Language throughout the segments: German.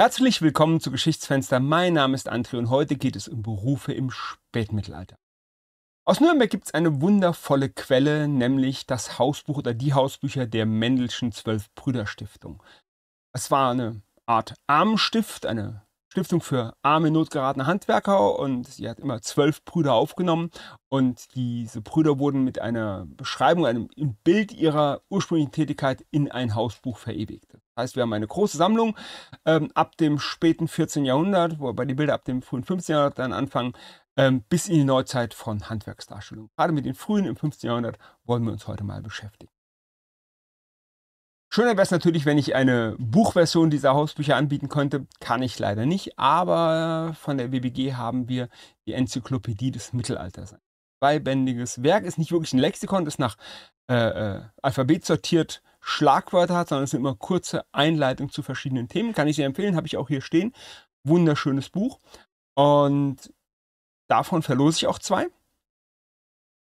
Herzlich willkommen zu Geschichtsfenster. Mein Name ist André und heute geht es um Berufe im Spätmittelalter. Aus Nürnberg gibt es eine wundervolle Quelle, nämlich das Hausbuch oder die Hausbücher der Mendelschen Zwölf-Brüder-Stiftung. Es war eine Art Armenstift, eine Stiftung für arme, notgeratene Handwerker und sie hat immer zwölf Brüder aufgenommen und diese Brüder wurden mit einer Beschreibung, einem Bild ihrer ursprünglichen Tätigkeit in ein Hausbuch verewigt. Das heißt, wir haben eine große Sammlung ähm, ab dem späten 14. Jahrhundert, wobei die Bilder ab dem frühen 15. Jahrhundert dann anfangen, ähm, bis in die Neuzeit von Handwerksdarstellungen. Gerade mit den frühen im 15. Jahrhundert wollen wir uns heute mal beschäftigen. Schöner wäre es natürlich, wenn ich eine Buchversion dieser Hausbücher anbieten könnte. Kann ich leider nicht, aber von der WBG haben wir die Enzyklopädie des Mittelalters. Ein zweibändiges Werk ist nicht wirklich ein Lexikon, das nach äh, äh, Alphabet sortiert Schlagwörter hat, sondern es sind immer kurze Einleitungen zu verschiedenen Themen. Kann ich sehr empfehlen, habe ich auch hier stehen. Wunderschönes Buch. Und davon verlose ich auch zwei.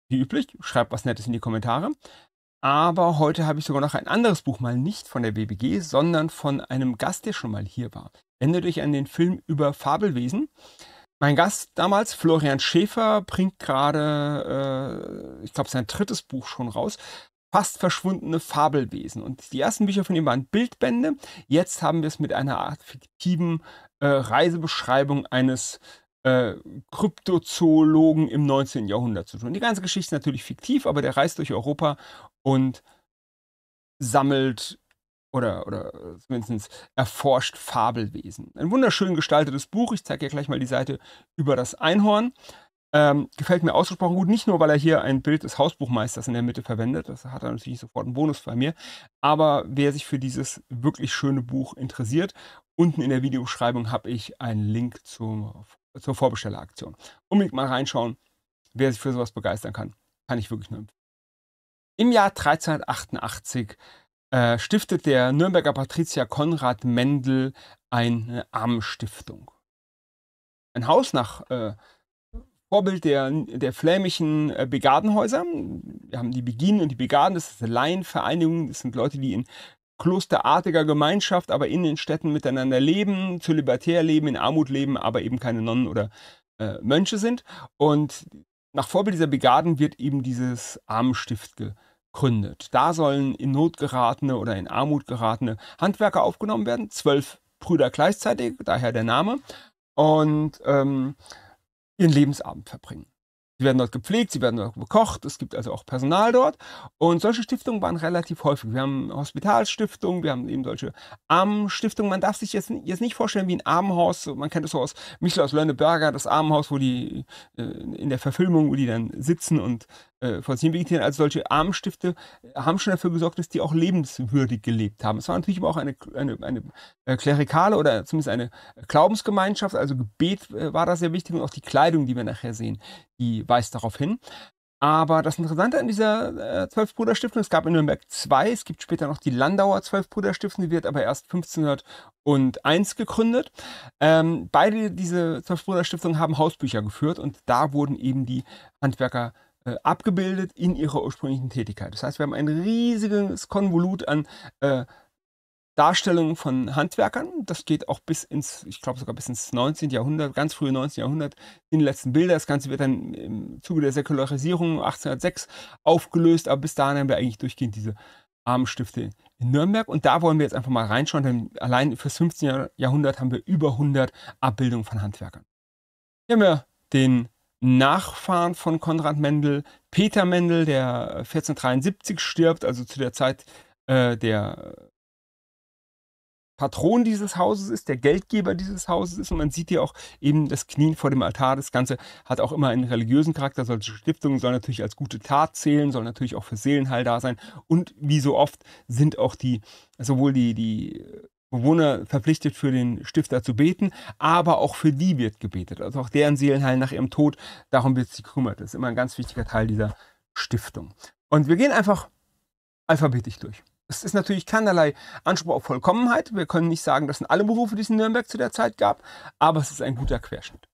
Wie üblich, schreibt was Nettes in die Kommentare. Aber heute habe ich sogar noch ein anderes Buch, mal nicht von der BBG, sondern von einem Gast, der schon mal hier war. Erinnert euch an den Film über Fabelwesen. Mein Gast damals, Florian Schäfer, bringt gerade, äh, ich glaube, sein drittes Buch schon raus. Fast verschwundene Fabelwesen. Und die ersten Bücher von ihm waren Bildbände. Jetzt haben wir es mit einer Art fiktiven äh, Reisebeschreibung eines äh, Kryptozoologen im 19. Jahrhundert zu tun. Die ganze Geschichte ist natürlich fiktiv, aber der reist durch Europa und sammelt oder, oder zumindest erforscht Fabelwesen. Ein wunderschön gestaltetes Buch. Ich zeige ja gleich mal die Seite über das Einhorn. Ähm, gefällt mir ausgesprochen gut, nicht nur, weil er hier ein Bild des Hausbuchmeisters in der Mitte verwendet, das hat er natürlich sofort einen Bonus bei mir, aber wer sich für dieses wirklich schöne Buch interessiert, unten in der Videobeschreibung habe ich einen Link zur, zur Vorbestelleraktion. Unbedingt mal reinschauen, wer sich für sowas begeistern kann, kann ich wirklich nur empfehlen. Im Jahr 1388 äh, stiftet der Nürnberger Patrizier Konrad Mendel eine Armenstiftung. Ein Haus nach äh, Vorbild der, der flämischen äh, Begardenhäuser. Wir haben die Beginen und die Begarden, das ist eine Laienvereinigung, das sind Leute, die in klosterartiger Gemeinschaft, aber in den Städten miteinander leben, zölibatär leben, in Armut leben, aber eben keine Nonnen oder äh, Mönche sind. Und nach Vorbild dieser Begarden wird eben dieses Armenstift gegründet gründet. Da sollen in Not geratene oder in Armut geratene Handwerker aufgenommen werden. Zwölf Brüder gleichzeitig, daher der Name. Und ähm, ihren Lebensabend verbringen. Sie werden dort gepflegt, sie werden dort bekocht, es gibt also auch Personal dort. Und solche Stiftungen waren relativ häufig. Wir haben Hospitalstiftungen, wir haben eben solche Armenstiftungen. Man darf sich jetzt, jetzt nicht vorstellen wie ein Armenhaus. Man kennt es so aus Michel aus Lönneberger, das Armenhaus, wo die äh, in der Verfilmung, wo die dann sitzen und äh, vor sich vegetieren. Also solche Armenstifte haben schon dafür gesorgt, dass die auch lebenswürdig gelebt haben. Es war natürlich aber auch eine, eine, eine äh, klerikale oder zumindest eine Glaubensgemeinschaft. Also Gebet äh, war da sehr wichtig und auch die Kleidung, die wir nachher sehen, die weist darauf hin. Aber das Interessante an dieser äh, Zwölfbruderstiftung, es gab in Nürnberg zwei, es gibt später noch die Landauer Zwölfbruderstiftung, die wird aber erst 1501 gegründet. Ähm, beide diese Zwölfbruderstiftungen haben Hausbücher geführt und da wurden eben die Handwerker äh, abgebildet in ihrer ursprünglichen Tätigkeit. Das heißt, wir haben ein riesiges Konvolut an äh, Darstellungen von Handwerkern. Das geht auch bis ins, ich glaube sogar bis ins 19. Jahrhundert, ganz frühe 19. Jahrhundert, in den letzten Bilder. Das Ganze wird dann im Zuge der Säkularisierung 1806 aufgelöst, aber bis dahin haben wir eigentlich durchgehend diese Armenstifte in Nürnberg. Und da wollen wir jetzt einfach mal reinschauen, denn allein fürs 15. Jahrhundert haben wir über 100 Abbildungen von Handwerkern. Hier haben wir den Nachfahren von Konrad Mendel, Peter Mendel, der 1473 stirbt, also zu der Zeit äh, der Patron dieses Hauses ist, der Geldgeber dieses Hauses ist. Und man sieht hier auch eben das Knien vor dem Altar. Das Ganze hat auch immer einen religiösen Charakter. Solche Stiftungen sollen natürlich als gute Tat zählen, sollen natürlich auch für Seelenheil da sein. Und wie so oft sind auch die, sowohl die, die Bewohner verpflichtet für den Stifter zu beten, aber auch für die wird gebetet. Also auch deren Seelenheil nach ihrem Tod, darum wird sich gekümmert. Das ist immer ein ganz wichtiger Teil dieser Stiftung. Und wir gehen einfach alphabetisch durch. Es ist natürlich keinerlei Anspruch auf Vollkommenheit. Wir können nicht sagen, das sind alle Berufe, die es in Nürnberg zu der Zeit gab, aber es ist ein guter Querschnitt.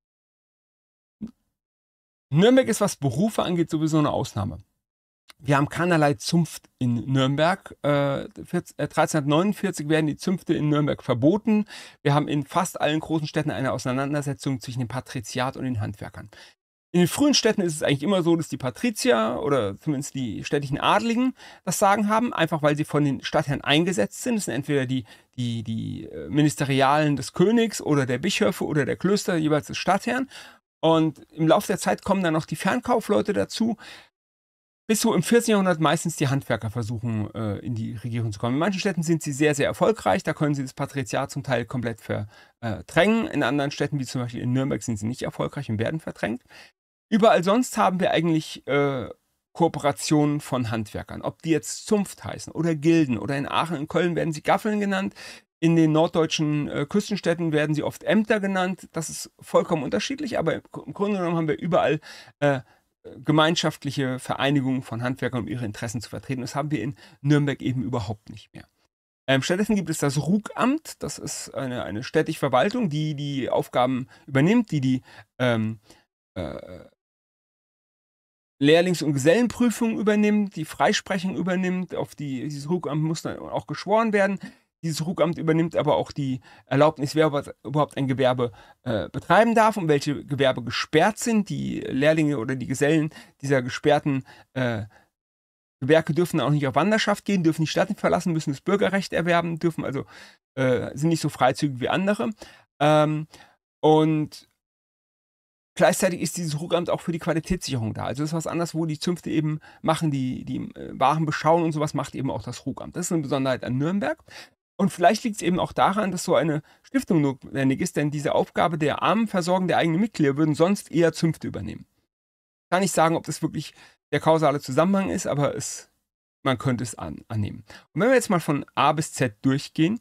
Nürnberg ist, was Berufe angeht, sowieso eine Ausnahme. Wir haben keinerlei Zunft in Nürnberg. Äh, 1349 äh, werden die Zünfte in Nürnberg verboten. Wir haben in fast allen großen Städten eine Auseinandersetzung zwischen dem Patriziat und den Handwerkern. In den frühen Städten ist es eigentlich immer so, dass die Patrizier oder zumindest die städtischen Adligen das Sagen haben, einfach weil sie von den Stadtherren eingesetzt sind. Das sind entweder die, die, die äh, Ministerialen des Königs oder der Bischöfe oder der Klöster, jeweils des Stadtherren. Und im Laufe der Zeit kommen dann noch die Fernkaufleute dazu, bis so im 14. Jahrhundert meistens die Handwerker versuchen, äh, in die Regierung zu kommen. In manchen Städten sind sie sehr, sehr erfolgreich. Da können sie das Patriziat zum Teil komplett verdrängen. In anderen Städten, wie zum Beispiel in Nürnberg, sind sie nicht erfolgreich und werden verdrängt. Überall sonst haben wir eigentlich äh, Kooperationen von Handwerkern. Ob die jetzt Zunft heißen oder Gilden oder in Aachen und Köln werden sie Gaffeln genannt. In den norddeutschen äh, Küstenstädten werden sie oft Ämter genannt. Das ist vollkommen unterschiedlich, aber im Grunde genommen haben wir überall äh, gemeinschaftliche Vereinigungen von Handwerkern, um ihre Interessen zu vertreten. Das haben wir in Nürnberg eben überhaupt nicht mehr. Ähm, stattdessen gibt es das Rugamt, das ist eine, eine städtische Verwaltung, die die Aufgaben übernimmt, die die ähm, äh, Lehrlings- und Gesellenprüfung übernimmt, die Freisprechung übernimmt, auf die, dieses Rugamt muss dann auch geschworen werden. Dieses Rugamt übernimmt aber auch die Erlaubnis, wer überhaupt ein Gewerbe äh, betreiben darf und welche Gewerbe gesperrt sind. Die Lehrlinge oder die Gesellen dieser gesperrten äh, Gewerke dürfen auch nicht auf Wanderschaft gehen, dürfen die Stadt verlassen, müssen das Bürgerrecht erwerben, dürfen also äh, sind nicht so freizügig wie andere. Ähm, und Gleichzeitig ist dieses Rugamt auch für die Qualitätssicherung da. Also das ist was anderes, wo die Zünfte eben machen, die, die äh, Waren beschauen und sowas macht eben auch das Rugamt. Das ist eine Besonderheit an Nürnberg. Und vielleicht liegt es eben auch daran, dass so eine Stiftung notwendig ist, denn diese Aufgabe der Armenversorgung der eigenen Mitglieder würden sonst eher Zünfte übernehmen. Ich kann nicht sagen, ob das wirklich der kausale Zusammenhang ist, aber es, man könnte es an, annehmen. Und wenn wir jetzt mal von A bis Z durchgehen,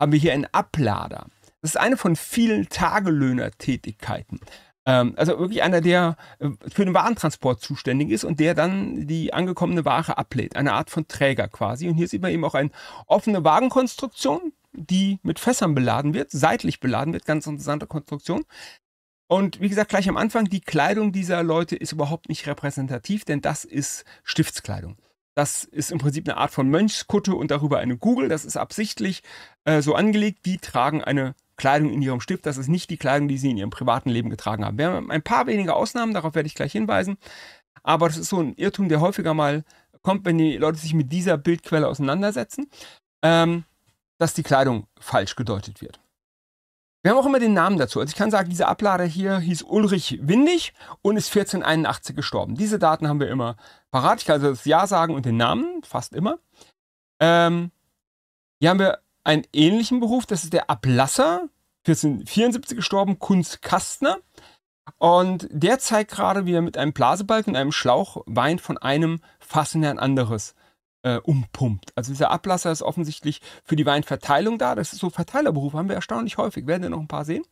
haben wir hier einen Ablader. Das ist eine von vielen Tagelöhner-Tätigkeiten. Ähm, also wirklich einer, der äh, für den Warentransport zuständig ist und der dann die angekommene Ware ablädt. Eine Art von Träger quasi. Und hier sieht man eben auch eine offene Wagenkonstruktion, die mit Fässern beladen wird, seitlich beladen wird. Ganz interessante Konstruktion. Und wie gesagt, gleich am Anfang, die Kleidung dieser Leute ist überhaupt nicht repräsentativ, denn das ist Stiftskleidung. Das ist im Prinzip eine Art von Mönchskutte und darüber eine Kugel. Das ist absichtlich äh, so angelegt. Die tragen eine Kleidung in ihrem Stift. Das ist nicht die Kleidung, die sie in ihrem privaten Leben getragen haben. Wir haben ein paar wenige Ausnahmen, darauf werde ich gleich hinweisen. Aber das ist so ein Irrtum, der häufiger mal kommt, wenn die Leute sich mit dieser Bildquelle auseinandersetzen, ähm, dass die Kleidung falsch gedeutet wird. Wir haben auch immer den Namen dazu. Also ich kann sagen, dieser Ablader hier hieß Ulrich Windig und ist 1481 gestorben. Diese Daten haben wir immer parat. Ich kann also das Jahr sagen und den Namen, fast immer. Ähm, hier haben wir einen ähnlichen Beruf, das ist der Ablasser, 1474 gestorben, Kunz Kastner. Und der zeigt gerade, wie er mit einem Blasebalken und einem Schlauch Wein von einem Fass in ein anderes äh, umpumpt. Also dieser Ablasser ist offensichtlich für die Weinverteilung da. Das ist so Verteilerberuf, haben wir erstaunlich häufig. Werden wir noch ein paar sehen.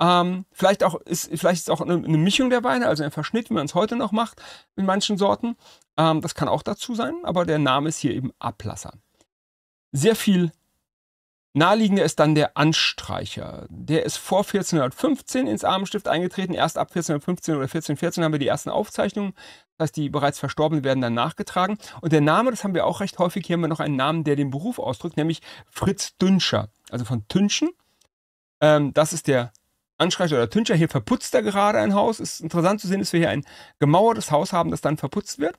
Ähm, vielleicht, auch ist, vielleicht ist auch eine, eine, Mischung der Weine, also ein Verschnitt, wie man es heute noch macht in manchen Sorten. Ähm, das kann auch dazu sein, aber der Name ist hier eben Ablasser. Sehr viel Naheliegender ist dann der Anstreicher. Der ist vor 1415 ins Armenstift eingetreten. Erst ab 1415 oder 1414 haben wir die ersten Aufzeichnungen. Das heißt, die bereits Verstorbenen werden dann nachgetragen. Und der Name, das haben wir auch recht häufig, hier haben wir noch einen Namen, der den Beruf ausdrückt, nämlich Fritz Dünscher. Also von Tünschen. Ähm, das ist der Anstreicher oder Tüncher. Hier verputzt er gerade ein Haus. Es ist interessant zu sehen, dass wir hier ein gemauertes Haus haben, das dann verputzt wird.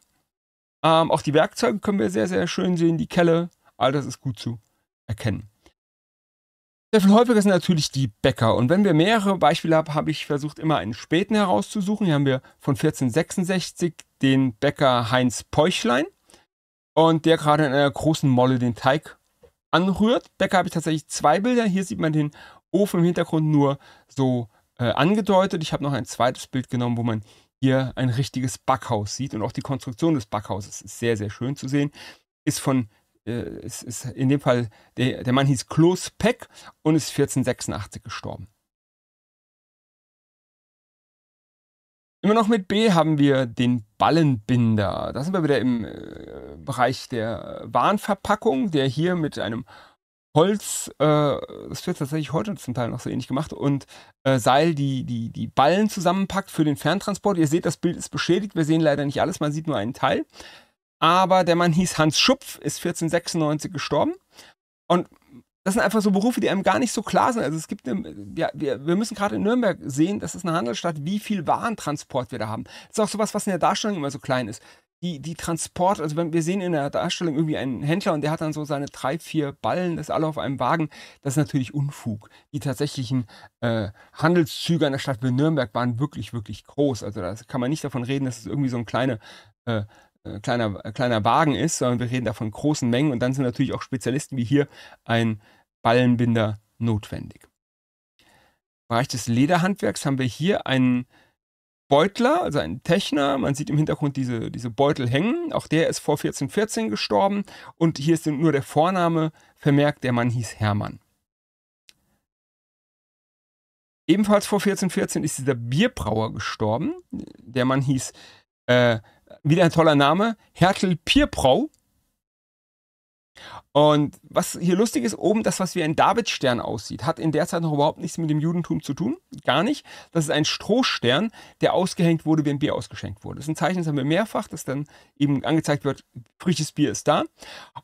Ähm, auch die Werkzeuge können wir sehr, sehr schön sehen. Die Kelle, all das ist gut zu erkennen. Sehr viel häufiger sind natürlich die Bäcker. Und wenn wir mehrere Beispiele haben, habe ich versucht, immer einen späten herauszusuchen. Hier haben wir von 1466 den Bäcker Heinz Peuchlein. Und der gerade in einer großen Molle den Teig anrührt. Bäcker habe ich tatsächlich zwei Bilder. Hier sieht man den Ofen im Hintergrund nur so äh, angedeutet. Ich habe noch ein zweites Bild genommen, wo man hier ein richtiges Backhaus sieht. Und auch die Konstruktion des Backhauses ist sehr, sehr schön zu sehen. Ist von äh, ist, ist in dem Fall, der, der Mann hieß Klos Peck und ist 1486 gestorben. Immer noch mit B haben wir den Ballenbinder. Da sind wir wieder im äh, Bereich der Warenverpackung, der hier mit einem Holz, äh, das wird tatsächlich heute zum Teil noch so ähnlich gemacht, und äh, Seil die, die, die Ballen zusammenpackt für den Ferntransport. Ihr seht, das Bild ist beschädigt. Wir sehen leider nicht alles, man sieht nur einen Teil. Aber der Mann hieß Hans Schupf, ist 1496 gestorben. Und das sind einfach so Berufe, die einem gar nicht so klar sind. Also es gibt eine, ja, wir, wir müssen gerade in Nürnberg sehen, das ist eine Handelsstadt, wie viel Warentransport wir da haben. Das ist auch sowas, was in der Darstellung immer so klein ist. Die, die Transport, also wenn wir sehen in der Darstellung irgendwie einen Händler und der hat dann so seine drei, vier Ballen, das alle auf einem Wagen, das ist natürlich Unfug. Die tatsächlichen äh, Handelszüge an der Stadt wie Nürnberg waren wirklich, wirklich groß. Also da kann man nicht davon reden, dass es irgendwie so ein kleine äh, äh, kleiner, äh, kleiner Wagen ist, sondern wir reden da von großen Mengen und dann sind natürlich auch Spezialisten wie hier ein Ballenbinder notwendig. Im Bereich des Lederhandwerks haben wir hier einen Beutler, also einen Techner. Man sieht im Hintergrund diese, diese Beutel hängen. Auch der ist vor 1414 gestorben. Und hier ist nur der Vorname vermerkt. Der Mann hieß Hermann. Ebenfalls vor 1414 ist dieser Bierbrauer gestorben. Der Mann hieß äh, wieder ein toller Name, Hertel Pierprau. Und was hier lustig ist, oben das, was wie ein Davidstern aussieht, hat in der Zeit noch überhaupt nichts mit dem Judentum zu tun. Gar nicht. Das ist ein Strohstern, der ausgehängt wurde, wenn Bier ausgeschenkt wurde. Das ist ein Zeichen, das haben wir mehrfach, dass dann eben angezeigt wird, frisches Bier ist da.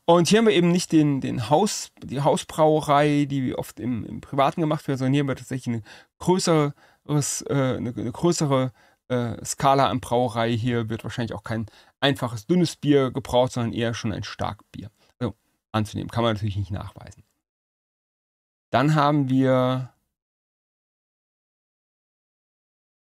Und hier haben wir eben nicht den, den Haus, die Hausbrauerei, die oft im, im Privaten gemacht wird, sondern hier haben wir tatsächlich eine größere, äh, eine, eine größere äh, Skala an Brauerei. Hier wird wahrscheinlich auch kein einfaches dünnes Bier gebraut, sondern eher schon ein Starkbier. Also anzunehmen, kann man natürlich nicht nachweisen. Dann haben wir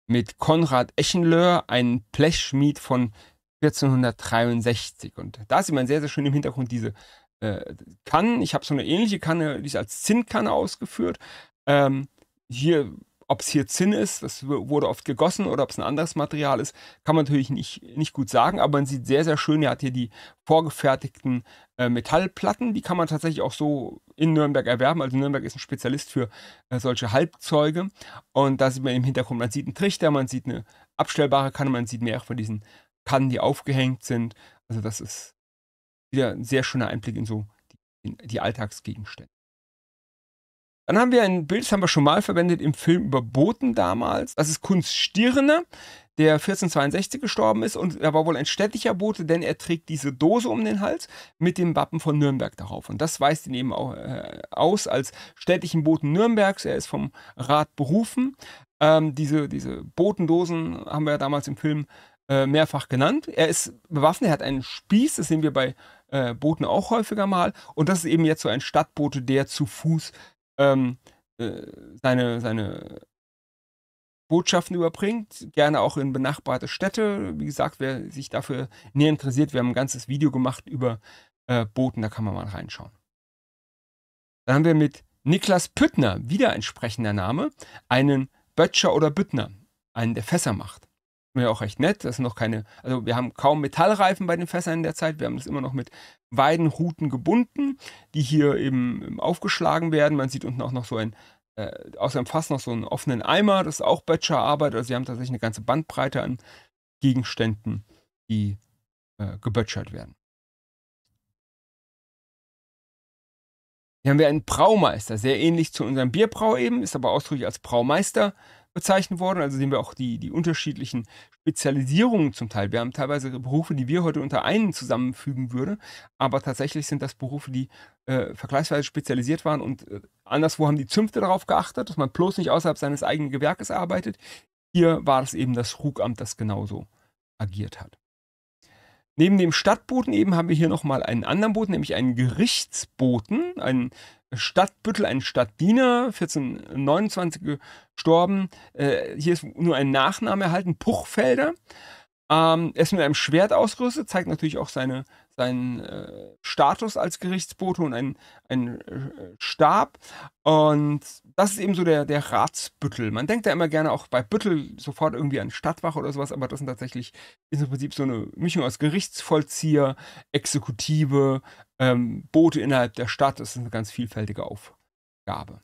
mit Konrad Eschenlöhr einen Blechschmied von 1463. Und da sieht man sehr, sehr schön im Hintergrund diese äh, Kannen. Ich habe so eine ähnliche Kanne, die ist als Zinnkanne ausgeführt. Ähm, hier ob es hier Zinn ist, das wurde oft gegossen oder ob es ein anderes Material ist, kann man natürlich nicht, nicht gut sagen, aber man sieht sehr, sehr schön, er hat hier die vorgefertigten äh, Metallplatten, die kann man tatsächlich auch so in Nürnberg erwerben. Also Nürnberg ist ein Spezialist für äh, solche Halbzeuge und da sieht man im Hintergrund, man sieht einen Trichter, man sieht eine abstellbare Kanne, man sieht mehrere von diesen Kannen, die aufgehängt sind. Also das ist wieder ein sehr schöner Einblick in so die, in die Alltagsgegenstände. Dann haben wir ein Bild, das haben wir schon mal verwendet im Film über Boten damals. Das ist Kunst Stirne, der 1462 gestorben ist und er war wohl ein städtischer Bote, denn er trägt diese Dose um den Hals mit dem Wappen von Nürnberg darauf. Und das weist ihn eben auch äh, aus als städtischen Boten Nürnbergs. Er ist vom Rat berufen. Ähm, diese, diese Botendosen haben wir ja damals im Film äh, mehrfach genannt. Er ist bewaffnet, er hat einen Spieß, das sehen wir bei äh, Boten auch häufiger mal. Und das ist eben jetzt so ein Stadtbote, der zu Fuß ähm, äh, seine, seine Botschaften überbringt, gerne auch in benachbarte Städte. Wie gesagt, wer sich dafür näher interessiert, wir haben ein ganzes Video gemacht über äh, Boten, da kann man mal reinschauen. Dann haben wir mit Niklas Püttner, wieder ein sprechender Name, einen Böttcher oder Büttner, einen, der Fässer macht ja auch recht nett. Das sind noch keine, also wir haben kaum Metallreifen bei den Fässern in der Zeit. Wir haben das immer noch mit Weidenruten gebunden, die hier eben aufgeschlagen werden. Man sieht unten auch noch so ein, äh, außer dem Fass noch so einen offenen Eimer. Das ist auch Böttcherarbeit. Also sie haben tatsächlich eine ganze Bandbreite an Gegenständen, die äh, geböttchert werden. Hier haben wir einen Braumeister, sehr ähnlich zu unserem Bierbrau eben, ist aber ausdrücklich als Braumeister bezeichnet worden. Also sehen wir auch die, die unterschiedlichen Spezialisierungen zum Teil. Wir haben teilweise Berufe, die wir heute unter einen zusammenfügen würden, aber tatsächlich sind das Berufe, die äh, vergleichsweise spezialisiert waren und äh, anderswo haben die Zünfte darauf geachtet, dass man bloß nicht außerhalb seines eigenen Gewerkes arbeitet. Hier war es eben das Rugamt, das genauso agiert hat. Neben dem Stadtboten eben haben wir hier nochmal einen anderen Boten, nämlich einen Gerichtsboten, einen Stadtbüttel, ein Stadtdiener, 1429 gestorben. Äh, hier ist nur ein Nachname erhalten, Puchfelder. Ähm, er ist mit einem Schwert ausgerüstet, zeigt natürlich auch seine, seinen äh, Status als Gerichtsbote und einen, einen äh, Stab. Und das ist eben so der, der Ratsbüttel. Man denkt ja immer gerne auch bei Büttel sofort irgendwie an Stadtwache oder sowas, aber das sind tatsächlich, ist im Prinzip so eine Mischung aus Gerichtsvollzieher, Exekutive, ähm, Boote innerhalb der Stadt. Das ist eine ganz vielfältige Aufgabe.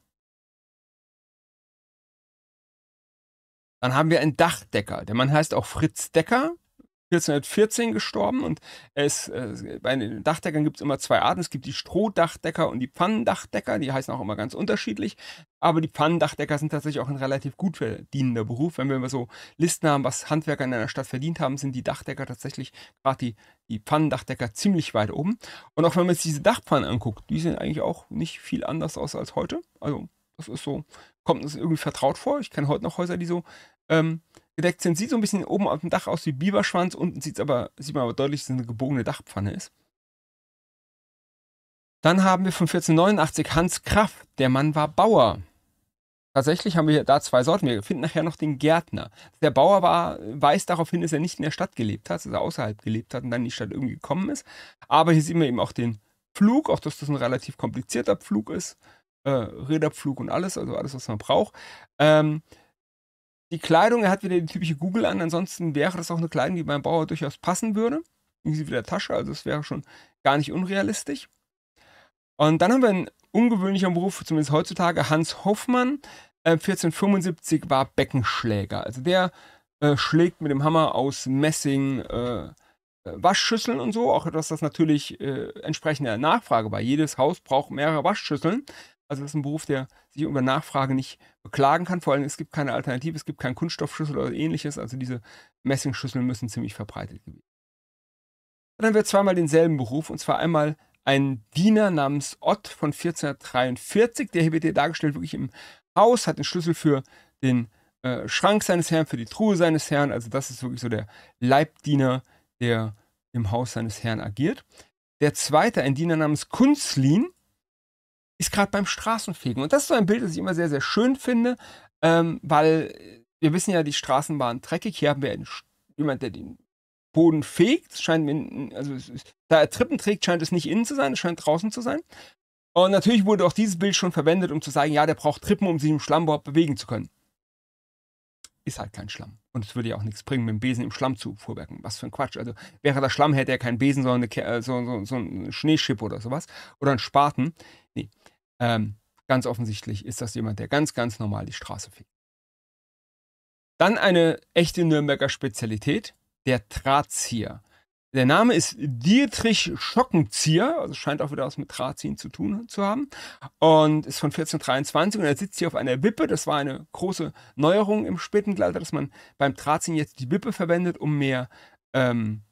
Dann haben wir einen Dachdecker. Der Mann heißt auch Fritz Decker. 1414 gestorben und ist, äh, bei den Dachdeckern gibt es immer zwei Arten. Es gibt die Strohdachdecker und die Pfannendachdecker, die heißen auch immer ganz unterschiedlich. Aber die Pfannendachdecker sind tatsächlich auch ein relativ gut verdienender Beruf. Wenn wir immer so Listen haben, was Handwerker in einer Stadt verdient haben, sind die Dachdecker tatsächlich, gerade die, die Pfannendachdecker, ziemlich weit oben. Und auch wenn man jetzt diese Dachpfannen anguckt, die sehen eigentlich auch nicht viel anders aus als heute. Also, das ist so, kommt uns irgendwie vertraut vor. Ich kenne heute noch Häuser, die so ähm, gedeckt sind. Sieht so ein bisschen oben auf dem Dach aus wie Biberschwanz, unten sieht's aber, sieht man aber deutlich, dass es eine gebogene Dachpfanne ist. Dann haben wir von 1489 Hans Kraft. Der Mann war Bauer. Tatsächlich haben wir da zwei Sorten. Wir finden nachher noch den Gärtner. Der Bauer war, weist darauf hin, dass er nicht in der Stadt gelebt hat, dass er außerhalb gelebt hat und dann in die Stadt irgendwie gekommen ist. Aber hier sehen wir eben auch den Pflug, auch dass das ein relativ komplizierter Pflug ist. Äh, Räderpflug und alles, also alles, was man braucht. Ähm, die Kleidung, er hat wieder die typische Google an, ansonsten wäre das auch eine Kleidung, die beim Bauer durchaus passen würde. Inklusive der Tasche, also es wäre schon gar nicht unrealistisch. Und dann haben wir einen ungewöhnlichen Beruf, zumindest heutzutage, Hans Hoffmann. Äh, 1475 war Beckenschläger. Also der äh, schlägt mit dem Hammer aus Messing äh, äh Waschschüsseln und so. Auch etwas, das natürlich äh, entsprechend der Nachfrage war. Jedes Haus braucht mehrere Waschschüsseln. Also das ist ein Beruf, der sich über Nachfrage nicht beklagen kann. Vor allem, es gibt keine Alternative, es gibt keinen Kunststoffschüssel oder ähnliches. Also diese Messingschüsseln müssen ziemlich verbreitet gewesen. Dann haben wir zweimal denselben Beruf, und zwar einmal ein Diener namens Ott von 1443. Der hier wird hier dargestellt wirklich im Haus, hat den Schlüssel für den äh, Schrank seines Herrn, für die Truhe seines Herrn. Also das ist wirklich so der Leibdiener, der im Haus seines Herrn agiert. Der zweite, ein Diener namens Kunzlin, ist gerade beim Straßenfegen. Und das ist so ein Bild, das ich immer sehr, sehr schön finde, ähm, weil wir wissen ja, die Straßen waren dreckig. Hier haben wir jemanden, der den Boden fegt. Scheint, also da er Trippen trägt, scheint es nicht innen zu sein, es scheint draußen zu sein. Und natürlich wurde auch dieses Bild schon verwendet, um zu sagen, ja, der braucht Trippen, um sich im Schlamm überhaupt bewegen zu können. Ist halt kein Schlamm. Und es würde ja auch nichts bringen, mit dem Besen im Schlamm zu fuhrwerken. Was für ein Quatsch. Also wäre der Schlamm, hätte er keinen Besen, sondern eine, äh, so, so, so ein Schneeschipp oder sowas. Oder ein Spaten. Nee. Ähm, ganz offensichtlich ist das jemand, der ganz, ganz normal die Straße fegt. Dann eine echte Nürnberger Spezialität, der Drahtzieher. Der Name ist Dietrich Schockenzieher, also scheint auch wieder was mit Drahtziehen zu tun zu haben. Und ist von 1423 und er sitzt hier auf einer Wippe. Das war eine große Neuerung im Spätmittelalter, dass man beim Drahtziehen jetzt die Wippe verwendet, um mehr ähm,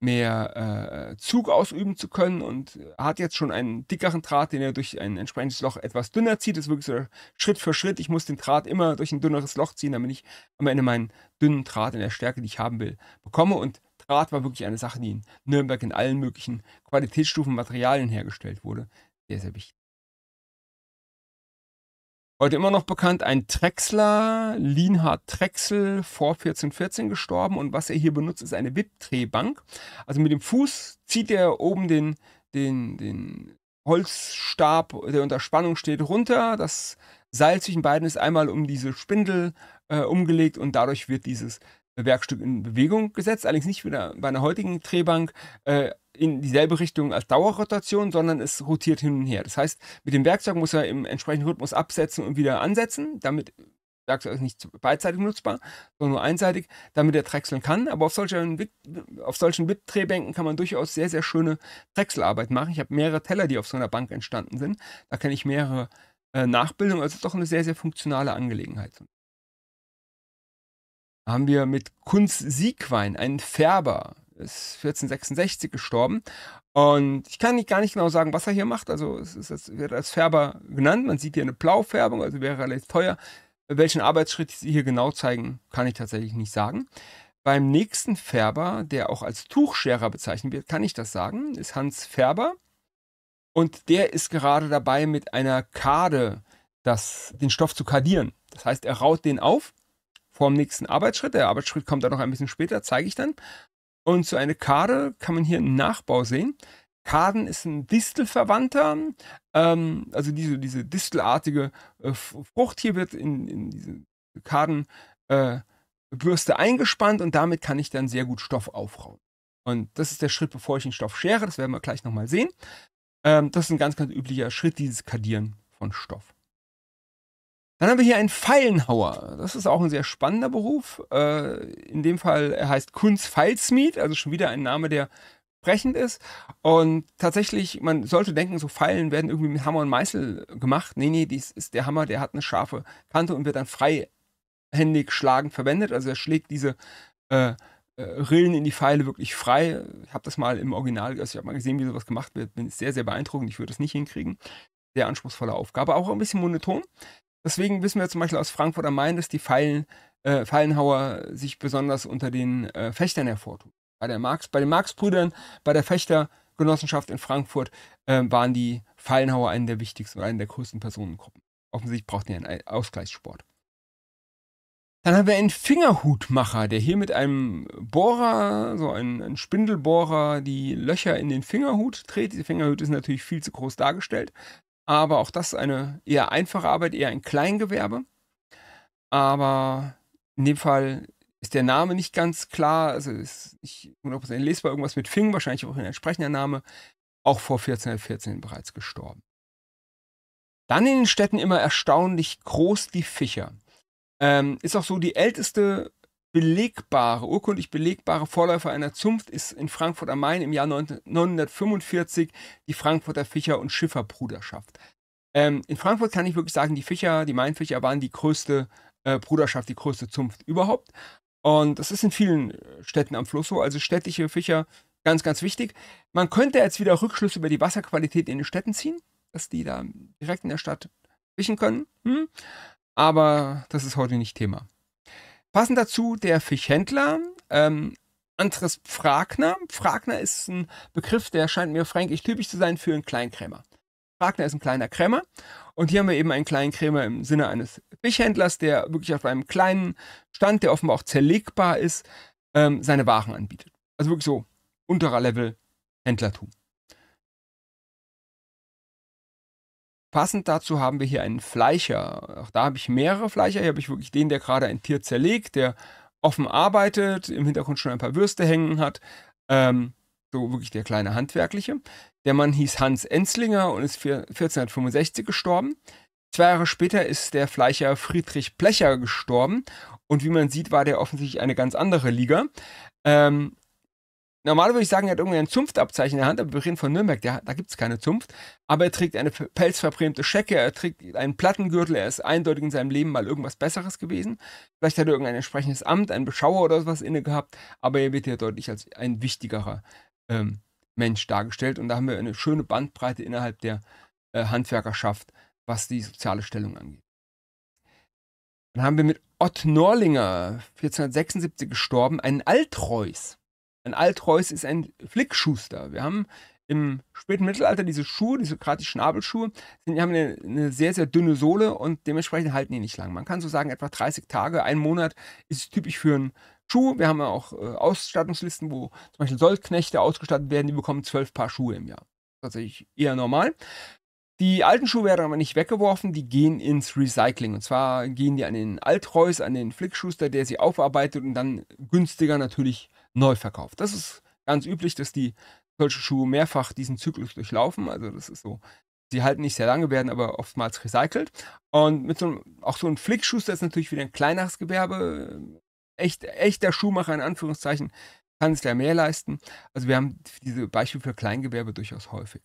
mehr äh, Zug ausüben zu können und hat jetzt schon einen dickeren Draht, den er durch ein entsprechendes Loch etwas dünner zieht. Das ist wirklich so Schritt für Schritt. Ich muss den Draht immer durch ein dünneres Loch ziehen, damit ich am Ende meinen dünnen Draht in der Stärke, die ich haben will, bekomme. Und Draht war wirklich eine Sache, die in Nürnberg in allen möglichen Qualitätsstufen Materialien hergestellt wurde. Sehr, sehr wichtig. Heute immer noch bekannt, ein Drechsler, Lienhard Drechsel, vor 1414 gestorben. Und was er hier benutzt, ist eine Wippdrehbank. Also mit dem Fuß zieht er oben den, den, den Holzstab, der unter Spannung steht, runter. Das Seil zwischen beiden ist einmal um diese Spindel äh, umgelegt und dadurch wird dieses Werkstück in Bewegung gesetzt. Allerdings nicht wieder bei einer heutigen Drehbank. Äh, in dieselbe Richtung als Dauerrotation, sondern es rotiert hin und her. Das heißt, mit dem Werkzeug muss er im entsprechenden Rhythmus absetzen und wieder ansetzen. Damit Werkzeug ist nicht beidseitig nutzbar, sondern nur einseitig, damit er drechseln kann. Aber auf solchen, auf solchen WIP-Drehbänken kann man durchaus sehr, sehr schöne Drechselarbeit machen. Ich habe mehrere Teller, die auf so einer Bank entstanden sind. Da kenne ich mehrere äh, Nachbildungen. Also ist doch eine sehr, sehr funktionale Angelegenheit. Haben wir mit Kunz Siegwein einen Färber, ist 1466 gestorben. Und ich kann nicht, gar nicht genau sagen, was er hier macht. Also es, ist, es wird als Färber genannt. Man sieht hier eine Blaufärbung, also wäre relativ teuer. Welchen Arbeitsschritt sie hier genau zeigen, kann ich tatsächlich nicht sagen. Beim nächsten Färber, der auch als Tuchscherer bezeichnet wird, kann ich das sagen, ist Hans Färber. Und der ist gerade dabei, mit einer Kade das, den Stoff zu kadieren. Das heißt, er raut den auf vor dem nächsten Arbeitsschritt. Der Arbeitsschritt kommt dann noch ein bisschen später, zeige ich dann. Und so eine Kade kann man hier einen Nachbau sehen. Kaden ist ein Distelverwandter, ähm, also diese, diese distelartige äh, Frucht hier wird in, in diese Kadenbürste äh, eingespannt und damit kann ich dann sehr gut Stoff aufrauen. Und das ist der Schritt, bevor ich den Stoff schere, das werden wir gleich nochmal sehen. Ähm, das ist ein ganz, ganz üblicher Schritt, dieses Kadieren von Stoff. Dann haben wir hier einen Pfeilenhauer. Das ist auch ein sehr spannender Beruf. Äh, in dem Fall, er heißt Kunz Pfeilsmied, also schon wieder ein Name, der sprechend ist. Und tatsächlich, man sollte denken, so Pfeilen werden irgendwie mit Hammer und Meißel gemacht. Nee, nee, dies ist der Hammer, der hat eine scharfe Kante und wird dann freihändig schlagend verwendet. Also er schlägt diese äh, äh, Rillen in die Pfeile wirklich frei. Ich habe das mal im Original, also ich habe mal gesehen, wie sowas gemacht wird. Bin sehr, sehr beeindruckend. Ich würde das nicht hinkriegen. Sehr anspruchsvolle Aufgabe, auch ein bisschen monoton. Deswegen wissen wir zum Beispiel aus Frankfurt am Main, dass die Pfeilen, äh, Pfeilenhauer sich besonders unter den äh, Fechtern hervortun. Bei, der Marx, bei den Marx-Brüdern, bei der Fechtergenossenschaft in Frankfurt äh, waren die Pfeilenhauer eine der wichtigsten oder eine der größten Personengruppen. Offensichtlich brauchten die einen Ausgleichssport. Dann haben wir einen Fingerhutmacher, der hier mit einem Bohrer, so ein, ein Spindelbohrer, die Löcher in den Fingerhut dreht. Diese Fingerhut ist natürlich viel zu groß dargestellt. Aber auch das ist eine eher einfache Arbeit, eher ein Kleingewerbe. Aber in dem Fall ist der Name nicht ganz klar. Also ist nicht 100% lesbar. Irgendwas mit Fing, wahrscheinlich auch ein entsprechender Name. Auch vor 1414 bereits gestorben. Dann in den Städten immer erstaunlich groß die Fischer. Ähm, ist auch so die älteste belegbare, urkundlich belegbare Vorläufer einer Zunft ist in Frankfurt am Main im Jahr 1945 die Frankfurter Fischer- und Schifferbruderschaft. Ähm, in Frankfurt kann ich wirklich sagen, die Fischer, die Mainfischer waren die größte äh, Bruderschaft, die größte Zunft überhaupt. Und das ist in vielen Städten am Fluss so, also städtische Fischer, ganz, ganz wichtig. Man könnte jetzt wieder Rückschlüsse über die Wasserqualität in den Städten ziehen, dass die da direkt in der Stadt fischen können. Hm? Aber das ist heute nicht Thema. Passend dazu der Fischhändler, ähm, Andres Fragner. Fragner ist ein Begriff, der scheint mir fränkisch typisch zu sein für einen Kleinkrämer. Fragner ist ein kleiner Krämer und hier haben wir eben einen kleinen Krämer im Sinne eines Fischhändlers, der wirklich auf einem kleinen Stand, der offenbar auch zerlegbar ist, ähm, seine Waren anbietet. Also wirklich so unterer Level Händlertum. Passend dazu haben wir hier einen Fleischer. Auch da habe ich mehrere Fleischer. Hier habe ich wirklich den, der gerade ein Tier zerlegt, der offen arbeitet, im Hintergrund schon ein paar Würste hängen hat. Ähm, so wirklich der kleine Handwerkliche. Der Mann hieß Hans Enzlinger und ist 1465 gestorben. Zwei Jahre später ist der Fleischer Friedrich Blecher gestorben. Und wie man sieht, war der offensichtlich eine ganz andere Liga. Ähm, Normal würde ich sagen, er hat irgendwie ein Zunftabzeichen in der Hand, aber wir reden von Nürnberg, der, da gibt es keine Zunft. Aber er trägt eine pelzverbrämte Schecke, er trägt einen Plattengürtel, er ist eindeutig in seinem Leben mal irgendwas Besseres gewesen. Vielleicht hat er irgendein entsprechendes Amt, einen Beschauer oder sowas inne gehabt, aber er wird hier deutlich als ein wichtigerer ähm, Mensch dargestellt. Und da haben wir eine schöne Bandbreite innerhalb der äh, Handwerkerschaft, was die soziale Stellung angeht. Dann haben wir mit Ott Norlinger, 1476 gestorben, einen Altreus. Ein Altreus ist ein Flickschuster. Wir haben im späten Mittelalter diese Schuhe, diese gerade die Schnabelschuhe, die haben eine, eine, sehr, sehr dünne Sohle und dementsprechend halten die nicht lang. Man kann so sagen, etwa 30 Tage, ein Monat ist typisch für einen Schuh. Wir haben ja auch äh, Ausstattungslisten, wo zum Beispiel Soldknechte ausgestattet werden, die bekommen zwölf Paar Schuhe im Jahr. Tatsächlich eher normal. Die alten Schuhe werden aber nicht weggeworfen, die gehen ins Recycling. Und zwar gehen die an den Altreus, an den Flickschuster, der sie aufarbeitet und dann günstiger natürlich neu verkauft. Das ist ganz üblich, dass die solche Schuhe mehrfach diesen Zyklus durchlaufen. Also das ist so, sie halten nicht sehr lange, werden aber oftmals recycelt. Und mit so einem, auch so ein Flickschuster ist natürlich wieder ein kleineres Gewerbe. Echt, echter Schuhmacher in Anführungszeichen kann es ja mehr leisten. Also wir haben diese Beispiele für Kleingewerbe durchaus häufig.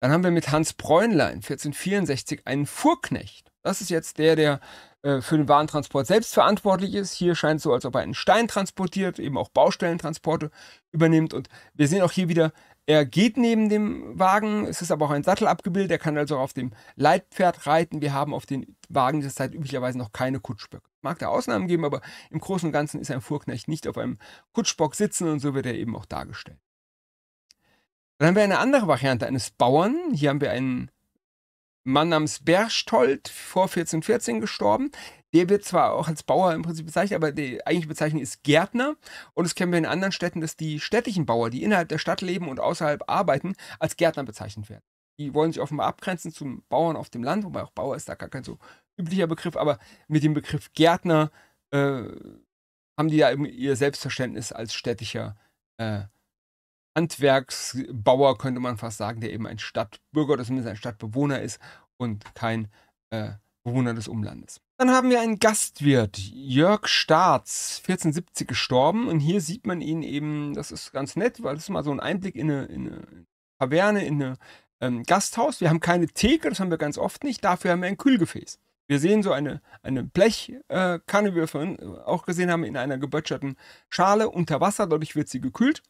Dann haben wir mit Hans Bräunlein 1464 einen Fuhrknecht. Das ist jetzt der, der äh, für den Warentransport selbst verantwortlich ist. Hier scheint es so, als ob er einen Stein transportiert, eben auch Baustellentransporte übernimmt. Und wir sehen auch hier wieder, er geht neben dem Wagen. Es ist aber auch ein Sattel abgebildet. Er kann also auf dem Leitpferd reiten. Wir haben auf den Wagen dieser Zeit üblicherweise noch keine Kutschböcke. Mag da Ausnahmen geben, aber im Großen und Ganzen ist ein Fuhrknecht nicht auf einem Kutschbock sitzen und so wird er eben auch dargestellt. Dann haben wir eine andere Variante eines Bauern. Hier haben wir einen Mann namens Berchtold, vor 1414 gestorben. Der wird zwar auch als Bauer im Prinzip bezeichnet, aber die eigentliche Bezeichnung ist Gärtner. Und das kennen wir in anderen Städten, dass die städtischen Bauer, die innerhalb der Stadt leben und außerhalb arbeiten, als Gärtner bezeichnet werden. Die wollen sich offenbar abgrenzen zum Bauern auf dem Land, wobei auch Bauer ist da gar kein so üblicher Begriff, aber mit dem Begriff Gärtner äh, haben die ja ihr Selbstverständnis als städtischer äh, Handwerksbauer, könnte man fast sagen, der eben ein Stadtbürger oder zumindest ein Stadtbewohner ist und kein äh, Bewohner des Umlandes. Dann haben wir einen Gastwirt, Jörg Staats, 1470 gestorben. Und hier sieht man ihn eben, das ist ganz nett, weil das ist mal so ein Einblick in eine, in eine Taverne, in ein ähm, Gasthaus. Wir haben keine Theke, das haben wir ganz oft nicht. Dafür haben wir ein Kühlgefäß. Wir sehen so eine, eine Blechkanne, äh, wie wir vorhin auch gesehen haben, in einer gebötscherten Schale unter Wasser. Dadurch wird sie gekühlt.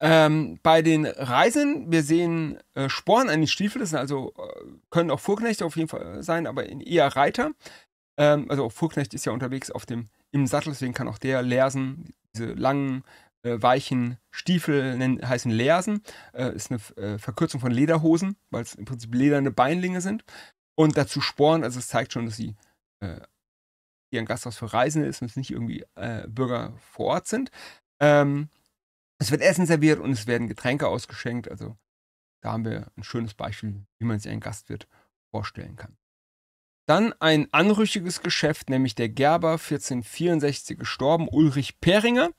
Ähm, bei den Reisen, wir sehen äh, Sporen an den Stiefeln, das sind also, äh, können auch Fuhrknechte auf jeden Fall sein, aber eher Reiter. Ähm, also Fuhrknecht ist ja unterwegs auf dem, im Sattel, deswegen kann auch der Lersen, diese langen, äh, weichen Stiefel nennen, heißen Lersen. Äh, ist eine äh, Verkürzung von Lederhosen, weil es im Prinzip lederne Beinlinge sind. Und dazu Sporen, also es zeigt schon, dass sie äh, hier ein Gasthaus für Reisende ist und es nicht irgendwie Bürger vor Ort sind. Ähm, es wird Essen serviert und es werden Getränke ausgeschenkt. Also da haben wir ein schönes Beispiel, wie man sich einen Gastwirt vorstellen kann. Dann ein anrüchiges Geschäft, nämlich der Gerber 1464 gestorben, Ulrich Peringer,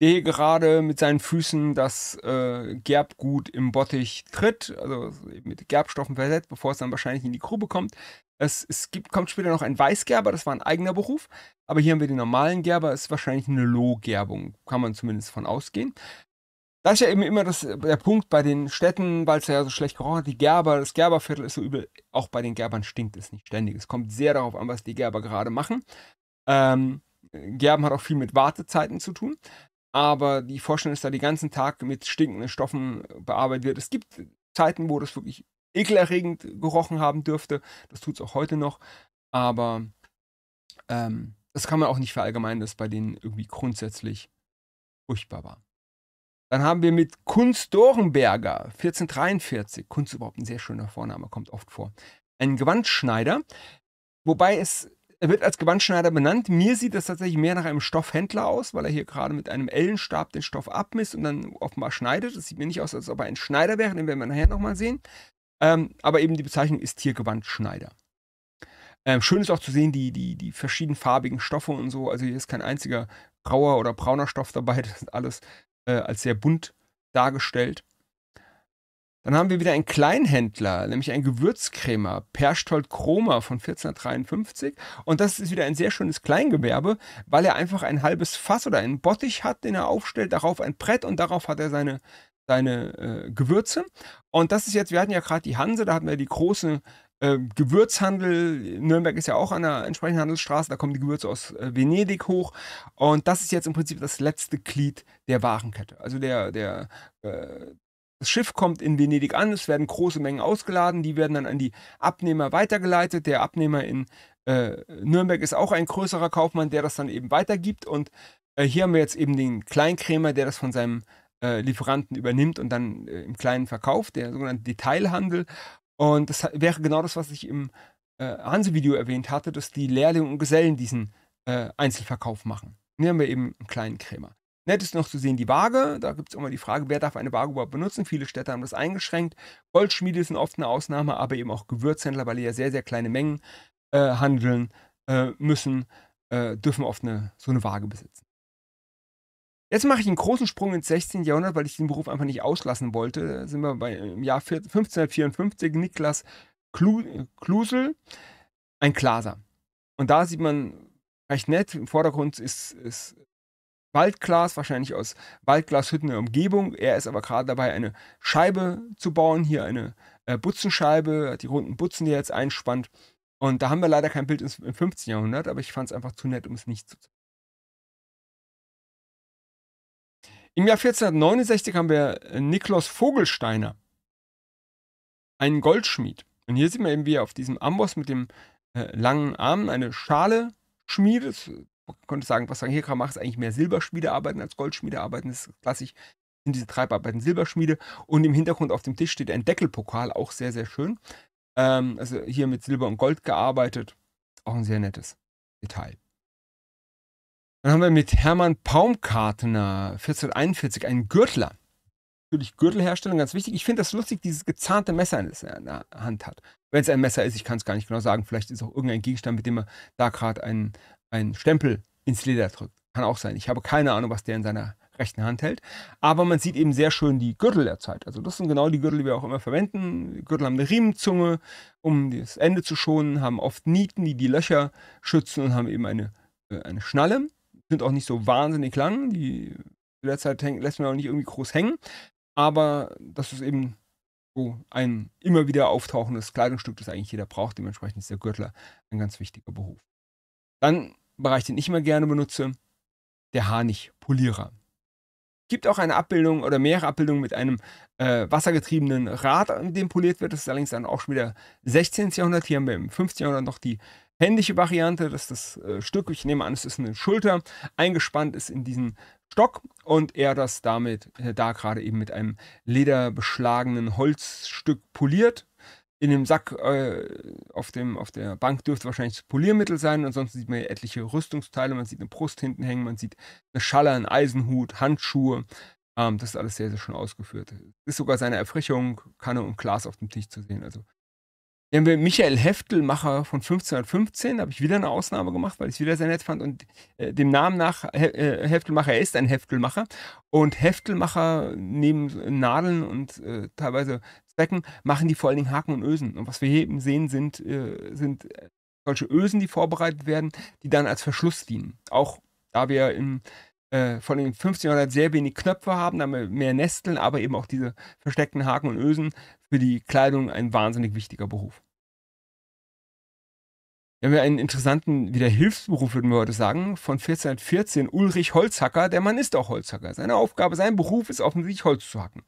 der hier gerade mit seinen Füßen das äh, Gerbgut im Bottich tritt, also mit Gerbstoffen versetzt, bevor es dann wahrscheinlich in die Grube kommt. Es, es gibt, kommt später noch ein Weißgerber, das war ein eigener Beruf. Aber hier haben wir den normalen Gerber, ist wahrscheinlich eine Lohgerbung, kann man zumindest von ausgehen. Das ist ja eben immer das, der Punkt bei den Städten, weil es ja so schlecht gerochen hat. Die Gerber, das Gerberviertel ist so übel. Auch bei den Gerbern stinkt es nicht ständig. Es kommt sehr darauf an, was die Gerber gerade machen. Ähm, Gerben hat auch viel mit Wartezeiten zu tun. Aber die Vorstellung ist da die ganzen Tag mit stinkenden Stoffen bearbeitet wird. Es gibt Zeiten, wo das wirklich ekelerregend gerochen haben dürfte. Das tut es auch heute noch. Aber ähm, das kann man auch nicht verallgemeinern, dass bei denen irgendwie grundsätzlich furchtbar war. Dann haben wir mit Kunst Dorenberger, 1443, Kunst überhaupt ein sehr schöner Vorname, kommt oft vor, einen Gewandschneider, wobei es, er wird als Gewandschneider benannt. Mir sieht das tatsächlich mehr nach einem Stoffhändler aus, weil er hier gerade mit einem Ellenstab den Stoff abmisst und dann offenbar schneidet. Das sieht mir nicht aus, als ob er ein Schneider wäre, den werden wir nachher nochmal sehen. Ähm, aber eben die Bezeichnung ist hier Gewandschneider. Ähm, schön ist auch zu sehen, die, die, die verschiedenfarbigen Stoffe und so. Also hier ist kein einziger grauer oder brauner Stoff dabei. Das ist alles äh, als sehr bunt dargestellt. Dann haben wir wieder einen Kleinhändler, nämlich einen Gewürzkrämer, Perstold Kromer von 1453. Und das ist wieder ein sehr schönes Kleingewerbe, weil er einfach ein halbes Fass oder einen Bottich hat, den er aufstellt, darauf ein Brett und darauf hat er seine, seine äh, Gewürze. Und das ist jetzt, wir hatten ja gerade die Hanse, da hatten wir die große äh, Gewürzhandel, Nürnberg ist ja auch an der entsprechenden Handelsstraße, da kommen die Gewürze aus äh, Venedig hoch. Und das ist jetzt im Prinzip das letzte Glied der Warenkette. Also der, der, äh, das Schiff kommt in Venedig an, es werden große Mengen ausgeladen, die werden dann an die Abnehmer weitergeleitet. Der Abnehmer in äh, Nürnberg ist auch ein größerer Kaufmann, der das dann eben weitergibt. Und äh, hier haben wir jetzt eben den Kleinkrämer, der das von seinem äh, Lieferanten übernimmt und dann im Kleinen verkauft, der sogenannte Detailhandel. Und das wäre genau das, was ich im äh, Hanse-Video erwähnt hatte, dass die Lehrlinge und Gesellen diesen äh, Einzelverkauf machen. Hier haben wir eben einen kleinen Krämer. Nett ist noch zu sehen die Waage. Da gibt es immer die Frage, wer darf eine Waage überhaupt benutzen. Viele Städte haben das eingeschränkt. Goldschmiede sind oft eine Ausnahme, aber eben auch Gewürzhändler, weil die ja sehr, sehr kleine Mengen äh, handeln äh, müssen, äh, dürfen oft eine, so eine Waage besitzen. Jetzt mache ich einen großen Sprung ins 16. Jahrhundert, weil ich den Beruf einfach nicht auslassen wollte. Da sind wir bei, im Jahr 1554, Niklas Klusel, ein Glaser. Und da sieht man recht nett, im Vordergrund ist, ist Waldglas, wahrscheinlich aus Waldglashütten der Umgebung. Er ist aber gerade dabei, eine Scheibe zu bauen. Hier eine äh, Butzenscheibe, die runden Butzen, die er jetzt einspannt. Und da haben wir leider kein Bild im 15. Jahrhundert, aber ich fand es einfach zu nett, um es nicht zu zeigen. Im Jahr 1469 haben wir äh, Niklas Vogelsteiner, einen Goldschmied. Und hier sieht man eben, wie er auf diesem Amboss mit dem äh, langen Arm eine Schale schmiedet. Man könnte sagen, was sagen, hier macht, ist eigentlich mehr Silberschmiedearbeiten als Goldschmiedearbeiten. Das ist klassisch, sind diese Treibarbeiten Silberschmiede. Und im Hintergrund auf dem Tisch steht ein Deckelpokal, auch sehr, sehr schön. Ähm, also hier mit Silber und Gold gearbeitet. Auch ein sehr nettes Detail. Dann haben wir mit Hermann Paumkartener 1441 einen Gürtler. Natürlich Gürtelherstellung, ganz wichtig. Ich finde das lustig, dieses gezahnte Messer, er in der Hand hat. Wenn es ein Messer ist, ich kann es gar nicht genau sagen. Vielleicht ist auch irgendein Gegenstand, mit dem er da gerade einen, einen Stempel ins Leder drückt. Kann auch sein. Ich habe keine Ahnung, was der in seiner rechten Hand hält. Aber man sieht eben sehr schön die Gürtel der Zeit. Also das sind genau die Gürtel, die wir auch immer verwenden. Die Gürtel haben eine Riemenzunge, um das Ende zu schonen, haben oft Nieten, die die Löcher schützen und haben eben eine, äh, eine Schnalle. Sind auch nicht so wahnsinnig lang. Die zu der Zeit lässt man auch nicht irgendwie groß hängen. Aber das ist eben so ein immer wieder auftauchendes Kleidungsstück, das eigentlich jeder braucht. Dementsprechend ist der Gürtel ein ganz wichtiger Beruf. Dann Bereich, den ich immer gerne benutze, der Harnig-Polierer. Gibt auch eine Abbildung oder mehrere Abbildungen mit einem äh, wassergetriebenen Rad, in dem poliert wird. Das ist allerdings dann auch schon wieder 16. Jahrhundert. Hier haben wir im 15. Jahrhundert noch die händische Variante, dass das äh, Stück, ich nehme an, es ist eine Schulter, eingespannt ist in diesen Stock und er das damit äh, da gerade eben mit einem lederbeschlagenen Holzstück poliert in dem Sack äh, auf, dem, auf der Bank dürfte wahrscheinlich das Poliermittel sein. Ansonsten sieht man hier etliche Rüstungsteile. Man sieht eine Brust hinten hängen, man sieht eine Schalle, einen Eisenhut, Handschuhe. Ähm, das ist alles sehr, sehr schön ausgeführt. Ist sogar seine Erfrischung, Kanne und Glas auf dem Tisch zu sehen. Also hier haben wir Michael Heftelmacher von 1515, da habe ich wieder eine Ausnahme gemacht, weil ich es wieder sehr nett fand. Und äh, dem Namen nach, He äh, Heftelmacher, er ist ein Heftelmacher. Und Heftelmacher neben Nadeln und äh, teilweise Zwecken machen die vor allen Dingen Haken und Ösen. Und was wir hier eben sehen, sind, äh, sind äh, solche Ösen, die vorbereitet werden, die dann als Verschluss dienen. Auch da wir im äh, von den 1500 sehr wenig Knöpfe haben, haben wir mehr Nesteln, aber eben auch diese versteckten Haken und Ösen für die Kleidung ein wahnsinnig wichtiger Beruf. Wir haben ja einen interessanten, wieder Hilfsberuf, würden wir heute sagen, von 1414, Ulrich Holzhacker. Der Mann ist auch Holzhacker. Seine Aufgabe, sein Beruf ist offensichtlich Holz zu hacken.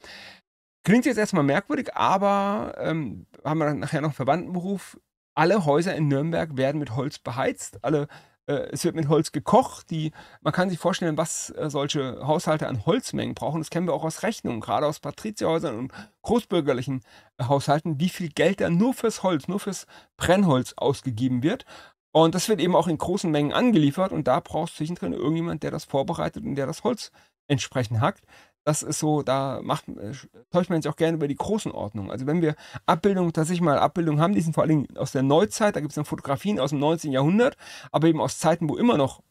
Klingt jetzt erstmal merkwürdig, aber ähm, haben wir nachher noch einen Verwandtenberuf. Alle Häuser in Nürnberg werden mit Holz beheizt. Alle es wird mit Holz gekocht. Die, man kann sich vorstellen, was äh, solche Haushalte an Holzmengen brauchen. Das kennen wir auch aus Rechnungen, gerade aus Patrizierhäusern und großbürgerlichen äh, Haushalten, wie viel Geld da nur fürs Holz, nur fürs Brennholz ausgegeben wird. Und das wird eben auch in großen Mengen angeliefert und da brauchst du zwischendrin irgendjemand, der das vorbereitet und der das Holz entsprechend hackt das ist so, da macht, äh, täuscht man sich auch gerne über die großen Ordnungen. Also wenn wir Abbildungen, tatsächlich mal Abbildungen haben, die sind vor allem aus der Neuzeit, da gibt es dann Fotografien aus dem 19. Jahrhundert, aber eben aus Zeiten, wo immer noch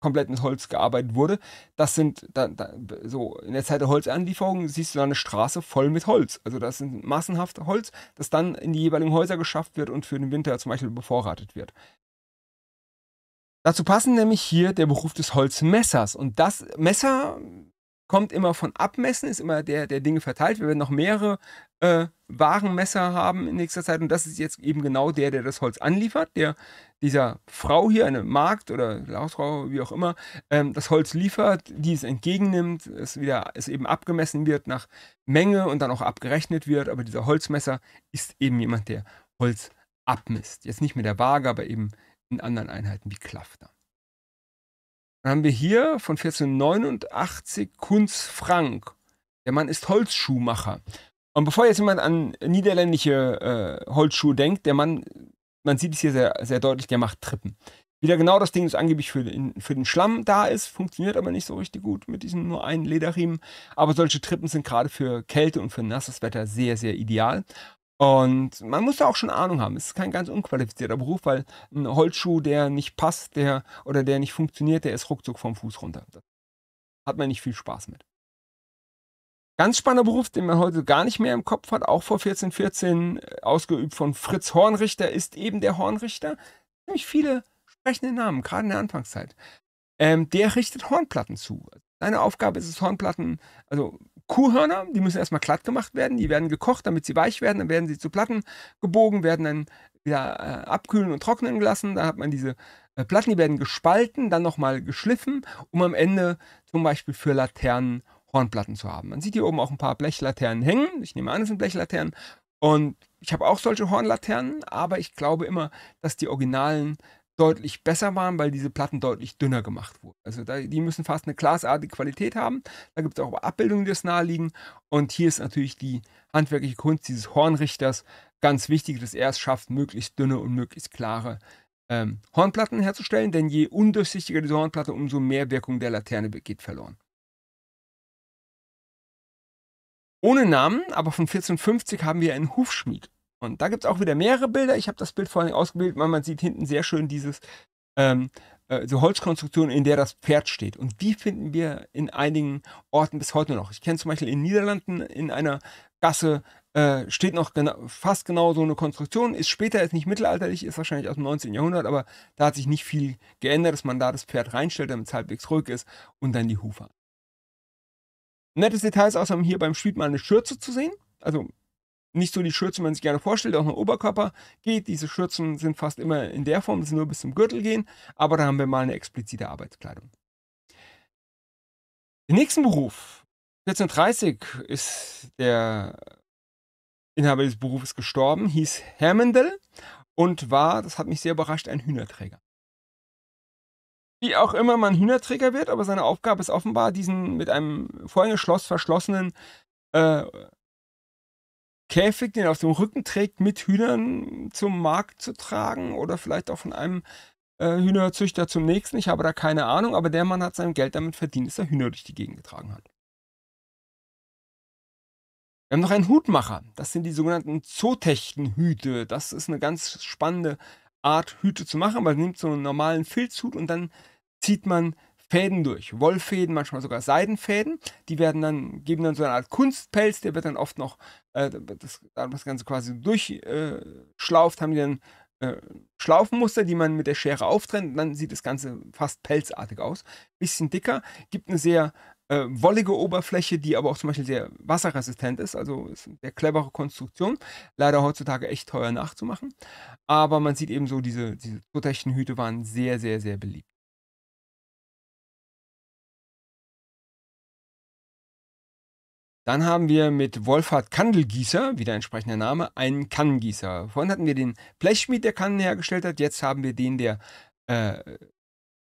komplett mit Holz gearbeitet wurde. Das sind da, da, so in der Zeit der Holzanlieferung siehst du da eine Straße voll mit Holz. Also das sind massenhaft Holz, das dann in die jeweiligen Häuser geschafft wird und für den Winter zum Beispiel bevorratet wird. Dazu passen nämlich hier der Beruf des Holzmessers. Und das Messer kommt immer von Abmessen, ist immer der, der Dinge verteilt. Wir werden noch mehrere äh, Warenmesser haben in nächster Zeit und das ist jetzt eben genau der, der das Holz anliefert, der dieser Frau hier, eine Markt oder Hausfrau, wie auch immer, ähm, das Holz liefert, die es entgegennimmt, es wieder, es eben abgemessen wird nach Menge und dann auch abgerechnet wird, aber dieser Holzmesser ist eben jemand, der Holz abmisst. Jetzt nicht mit der Waage, aber eben in anderen Einheiten wie Klafter. Dann haben wir hier von 1489 Kunz Frank. Der Mann ist Holzschuhmacher. Und bevor jetzt jemand an niederländische äh, Holzschuhe denkt, der Mann, man sieht es hier sehr, sehr deutlich, der macht Trippen. Wieder genau das Ding, das angeblich für den, für den Schlamm da ist, funktioniert aber nicht so richtig gut mit diesem nur einen Lederriemen. Aber solche Trippen sind gerade für Kälte und für nasses Wetter sehr, sehr ideal. Und man muss da auch schon Ahnung haben. Es ist kein ganz unqualifizierter Beruf, weil ein Holzschuh, der nicht passt, der oder der nicht funktioniert, der ist ruckzuck vom Fuß runter. Da hat man nicht viel Spaß mit. Ganz spannender Beruf, den man heute gar nicht mehr im Kopf hat, auch vor 1414 äh, ausgeübt von Fritz Hornrichter, ist eben der Hornrichter. Nämlich viele sprechende Namen, gerade in der Anfangszeit. Ähm, der richtet Hornplatten zu. Seine Aufgabe ist es, Hornplatten, also Kuhhörner, die müssen erstmal glatt gemacht werden, die werden gekocht, damit sie weich werden, dann werden sie zu Platten gebogen, werden dann wieder äh, abkühlen und trocknen gelassen. Dann hat man diese äh, Platten, die werden gespalten, dann nochmal geschliffen, um am Ende zum Beispiel für Laternen Hornplatten zu haben. Man sieht hier oben auch ein paar Blechlaternen hängen. Ich nehme an, es sind Blechlaternen. Und ich habe auch solche Hornlaternen, aber ich glaube immer, dass die originalen deutlich besser waren, weil diese Platten deutlich dünner gemacht wurden. Also da, die müssen fast eine glasartige Qualität haben. Da gibt es auch Abbildungen, die das naheliegen. Und hier ist natürlich die handwerkliche Kunst dieses Hornrichters ganz wichtig, dass er es schafft, möglichst dünne und möglichst klare ähm, Hornplatten herzustellen. Denn je undurchsichtiger diese Hornplatte, umso mehr Wirkung der Laterne geht verloren. Ohne Namen, aber von 1450 haben wir einen Hufschmied. Und da gibt es auch wieder mehrere Bilder. Ich habe das Bild vorhin ausgebildet, weil man sieht hinten sehr schön dieses ähm, äh, so Holzkonstruktion, in der das Pferd steht. Und die finden wir in einigen Orten bis heute noch. Ich kenne zum Beispiel in den Niederlanden in einer Gasse äh, steht noch gena fast genau so eine Konstruktion, ist später ist nicht mittelalterlich, ist wahrscheinlich aus dem 19. Jahrhundert, aber da hat sich nicht viel geändert, dass man da das Pferd reinstellt, damit es halbwegs ruhig ist und dann die Hufe. Nettes Detail ist außerdem hier beim Spiel mal eine Schürze zu sehen. Also nicht so die Schürze, wie man sich gerne vorstellt, auch noch Oberkörper geht. Diese Schürzen sind fast immer in der Form, dass sie nur bis zum Gürtel gehen, aber da haben wir mal eine explizite Arbeitskleidung. Den nächsten Beruf, 1430 ist der Inhaber des Berufes gestorben, hieß Hermendel und war, das hat mich sehr überrascht, ein Hühnerträger. Wie auch immer man Hühnerträger wird, aber seine Aufgabe ist offenbar, diesen mit einem Vorhängeschloss verschlossenen äh, Käfig, den er auf dem Rücken trägt, mit Hühnern zum Markt zu tragen oder vielleicht auch von einem äh, Hühnerzüchter zum nächsten. Ich habe da keine Ahnung, aber der Mann hat sein Geld damit verdient, dass er Hühner durch die Gegend getragen hat. Wir haben noch einen Hutmacher. Das sind die sogenannten Zootechtenhüte. Das ist eine ganz spannende Art, Hüte zu machen. Man nimmt so einen normalen Filzhut und dann zieht man Fäden durch. Wollfäden, manchmal sogar Seidenfäden. Die werden dann, geben dann so eine Art Kunstpelz, der wird dann oft noch, äh, das, das Ganze quasi durchschlauft, äh, haben die dann äh, Schlaufenmuster, die man mit der Schere auftrennt. Dann sieht das Ganze fast pelzartig aus. Bisschen dicker, gibt eine sehr äh, wollige Oberfläche, die aber auch zum Beispiel sehr wasserresistent ist. Also ist eine sehr clevere Konstruktion. Leider heutzutage echt teuer nachzumachen. Aber man sieht eben so, diese, diese Hüte waren sehr, sehr, sehr beliebt. Dann haben wir mit Wolfhard Kandelgießer, wieder entsprechender Name, einen Kannengießer. Vorhin hatten wir den Blechschmied, der Kannen hergestellt hat. Jetzt haben wir den, der äh,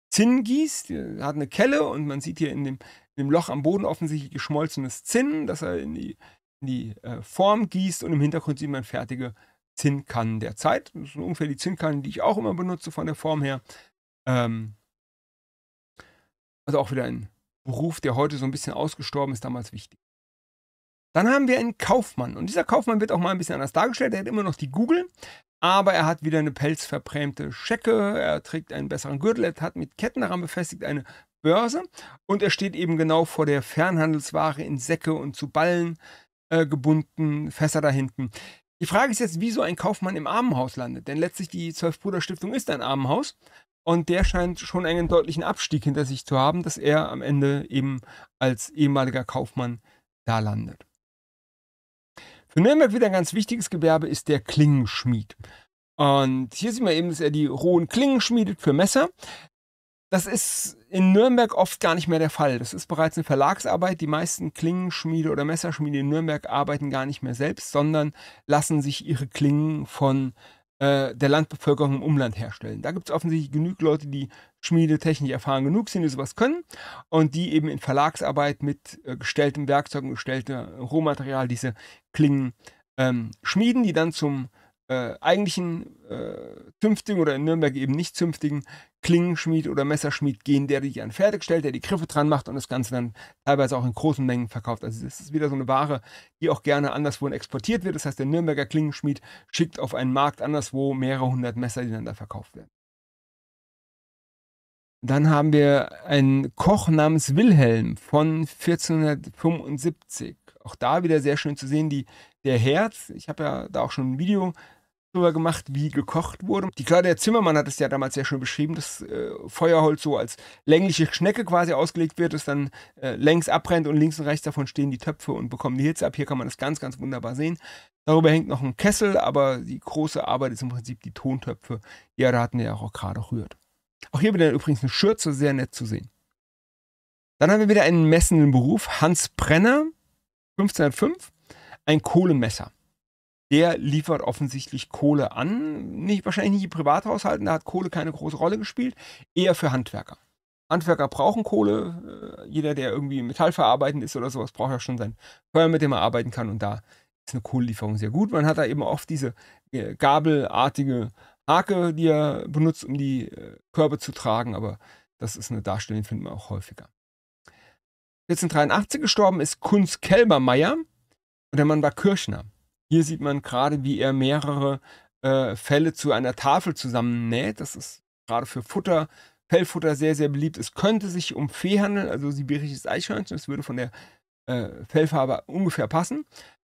Zinn gießt. Er hat eine Kelle und man sieht hier in dem, in dem Loch am Boden offensichtlich geschmolzenes Zinn, das er in die, in die äh, Form gießt und im Hintergrund sieht man fertige Zinnkannen der Zeit. Das sind ungefähr die Zinnkannen, die ich auch immer benutze von der Form her. Ähm, also auch wieder ein Beruf, der heute so ein bisschen ausgestorben ist, damals wichtig. Dann haben wir einen Kaufmann. Und dieser Kaufmann wird auch mal ein bisschen anders dargestellt. Er hat immer noch die Google, aber er hat wieder eine pelzverprämte Schecke. Er trägt einen besseren Gürtel. Er hat mit Ketten daran befestigt eine Börse. Und er steht eben genau vor der Fernhandelsware in Säcke und zu Ballen äh, gebunden, Fässer da hinten. Die Frage ist jetzt, wieso ein Kaufmann im Armenhaus landet. Denn letztlich die Zwölfbruder-Stiftung ist ein Armenhaus. Und der scheint schon einen deutlichen Abstieg hinter sich zu haben, dass er am Ende eben als ehemaliger Kaufmann da landet. Für Nürnberg wieder ein ganz wichtiges Gewerbe ist der Klingenschmied. Und hier sieht man eben, dass er die rohen Klingen schmiedet für Messer. Das ist in Nürnberg oft gar nicht mehr der Fall. Das ist bereits eine Verlagsarbeit. Die meisten Klingenschmiede oder Messerschmiede in Nürnberg arbeiten gar nicht mehr selbst, sondern lassen sich ihre Klingen von äh, der Landbevölkerung im Umland herstellen. Da gibt es offensichtlich genug Leute, die schmiedetechnisch erfahren genug sind, die sowas können und die eben in Verlagsarbeit mit äh, gestelltem Werkzeug und gestelltem Rohmaterial diese Klingen ähm, schmieden, die dann zum äh, eigentlichen äh, zünftigen oder in Nürnberg eben nicht zünftigen Klingenschmied oder Messerschmied gehen, der die dann fertigstellt, der die Griffe dran macht und das Ganze dann teilweise auch in großen Mengen verkauft. Also das ist wieder so eine Ware, die auch gerne anderswo exportiert wird. Das heißt, der Nürnberger Klingenschmied schickt auf einen Markt anderswo mehrere hundert Messer, die dann da verkauft werden. Dann haben wir einen Koch namens Wilhelm von 1475. Auch da wieder sehr schön zu sehen, die, der Herz. Ich habe ja da auch schon ein Video drüber gemacht, wie gekocht wurde. Die Claudia Zimmermann hat es ja damals sehr schön beschrieben, dass äh, Feuerholz so als längliche Schnecke quasi ausgelegt wird, das dann äh, längs abbrennt und links und rechts davon stehen die Töpfe und bekommen die Hitze ab. Hier kann man das ganz, ganz wunderbar sehen. Darüber hängt noch ein Kessel, aber die große Arbeit ist im Prinzip die Tontöpfe. Ja, da hatten wir ja auch gerade rührt. Auch hier wieder übrigens eine Schürze, sehr nett zu sehen. Dann haben wir wieder einen messenden Beruf. Hans Brenner, 1505, ein Kohlemesser der liefert offensichtlich Kohle an. Nicht, wahrscheinlich nicht in Privathaushalten, da hat Kohle keine große Rolle gespielt, eher für Handwerker. Handwerker brauchen Kohle. Äh, jeder, der irgendwie metallverarbeitend ist oder sowas, braucht ja schon sein Feuer, mit dem er arbeiten kann. Und da ist eine Kohlelieferung sehr gut. Man hat da eben oft diese äh, gabelartige Hake, die er benutzt, um die äh, Körbe zu tragen. Aber das ist eine Darstellung, die finden wir auch häufiger. 1483 gestorben ist Kunz Kelbermeier und der Mann war Kirchner. Hier sieht man gerade, wie er mehrere äh, Fälle zu einer Tafel zusammennäht. Das ist gerade für Futter Fellfutter sehr, sehr beliebt. Es könnte sich um Fee handeln, also sibirisches Eichhörnchen. Das würde von der äh, Fellfarbe ungefähr passen.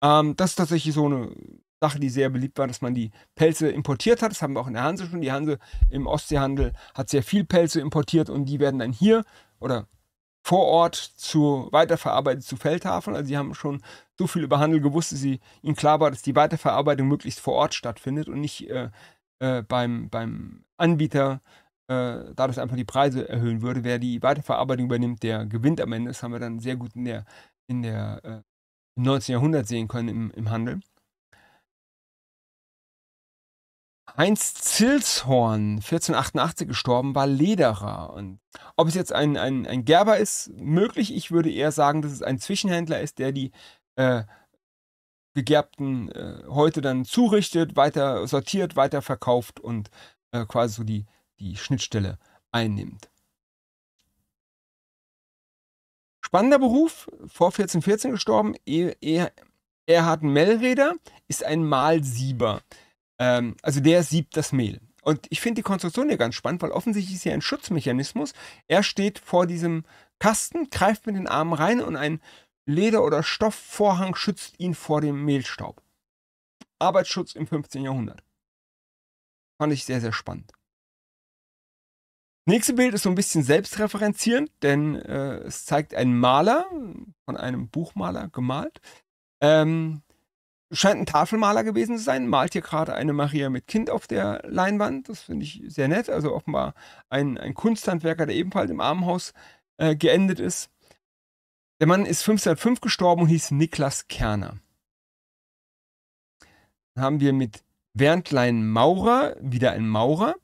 Ähm, das ist tatsächlich so eine Sache, die sehr beliebt war, dass man die Pelze importiert hat. Das haben wir auch in der Hanse schon. Die Hanse im Ostseehandel hat sehr viel Pelze importiert und die werden dann hier oder vor Ort zu weiterverarbeitet zu Feldhafen. Also sie haben schon so viel über Handel gewusst, dass sie, ihnen klar war, dass die Weiterverarbeitung möglichst vor Ort stattfindet und nicht äh, äh, beim, beim Anbieter, äh, da das einfach die Preise erhöhen würde. Wer die Weiterverarbeitung übernimmt, der gewinnt am Ende. Das haben wir dann sehr gut in der, in der äh, im 19. Jahrhundert sehen können im, im Handel. Heinz Zilshorn, 1488 gestorben, war Lederer. Und ob es jetzt ein, ein, ein Gerber ist, möglich. Ich würde eher sagen, dass es ein Zwischenhändler ist, der die äh, gegerbten äh, heute dann zurichtet, weiter sortiert, weiter verkauft und äh, quasi so die, die Schnittstelle einnimmt. Spannender Beruf, vor 1414 gestorben, er, Erhard Mellreder ist ein Mahlsieber. Ähm, also der siebt das Mehl. Und ich finde die Konstruktion hier ganz spannend, weil offensichtlich ist hier ein Schutzmechanismus. Er steht vor diesem Kasten, greift mit den Armen rein und ein Leder- oder Stoffvorhang schützt ihn vor dem Mehlstaub. Arbeitsschutz im 15. Jahrhundert. Fand ich sehr, sehr spannend. Nächste Bild ist so ein bisschen selbstreferenzierend, denn äh, es zeigt einen Maler, von einem Buchmaler gemalt. Ähm, scheint ein Tafelmaler gewesen zu sein, malt hier gerade eine Maria mit Kind auf der Leinwand. Das finde ich sehr nett. Also offenbar ein, ein Kunsthandwerker, der ebenfalls im Armenhaus äh, geendet ist. Der Mann ist 1505 gestorben und hieß Niklas Kerner. Dann haben wir mit Werntlein Maurer, wieder ein Maurer,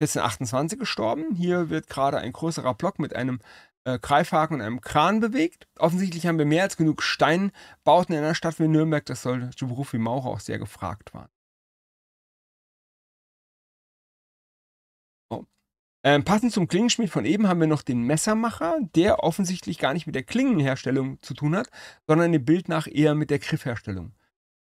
1428 gestorben. Hier wird gerade ein größerer Block mit einem äh, Greifhaken und einem Kran bewegt. Offensichtlich haben wir mehr als genug Steinbauten in einer Stadt wie Nürnberg, dass solche Berufe wie Maurer auch sehr gefragt waren. Oh. Ähm, passend zum Klingenschmied von eben haben wir noch den Messermacher, der offensichtlich gar nicht mit der Klingenherstellung zu tun hat, sondern dem Bild nach eher mit der Griffherstellung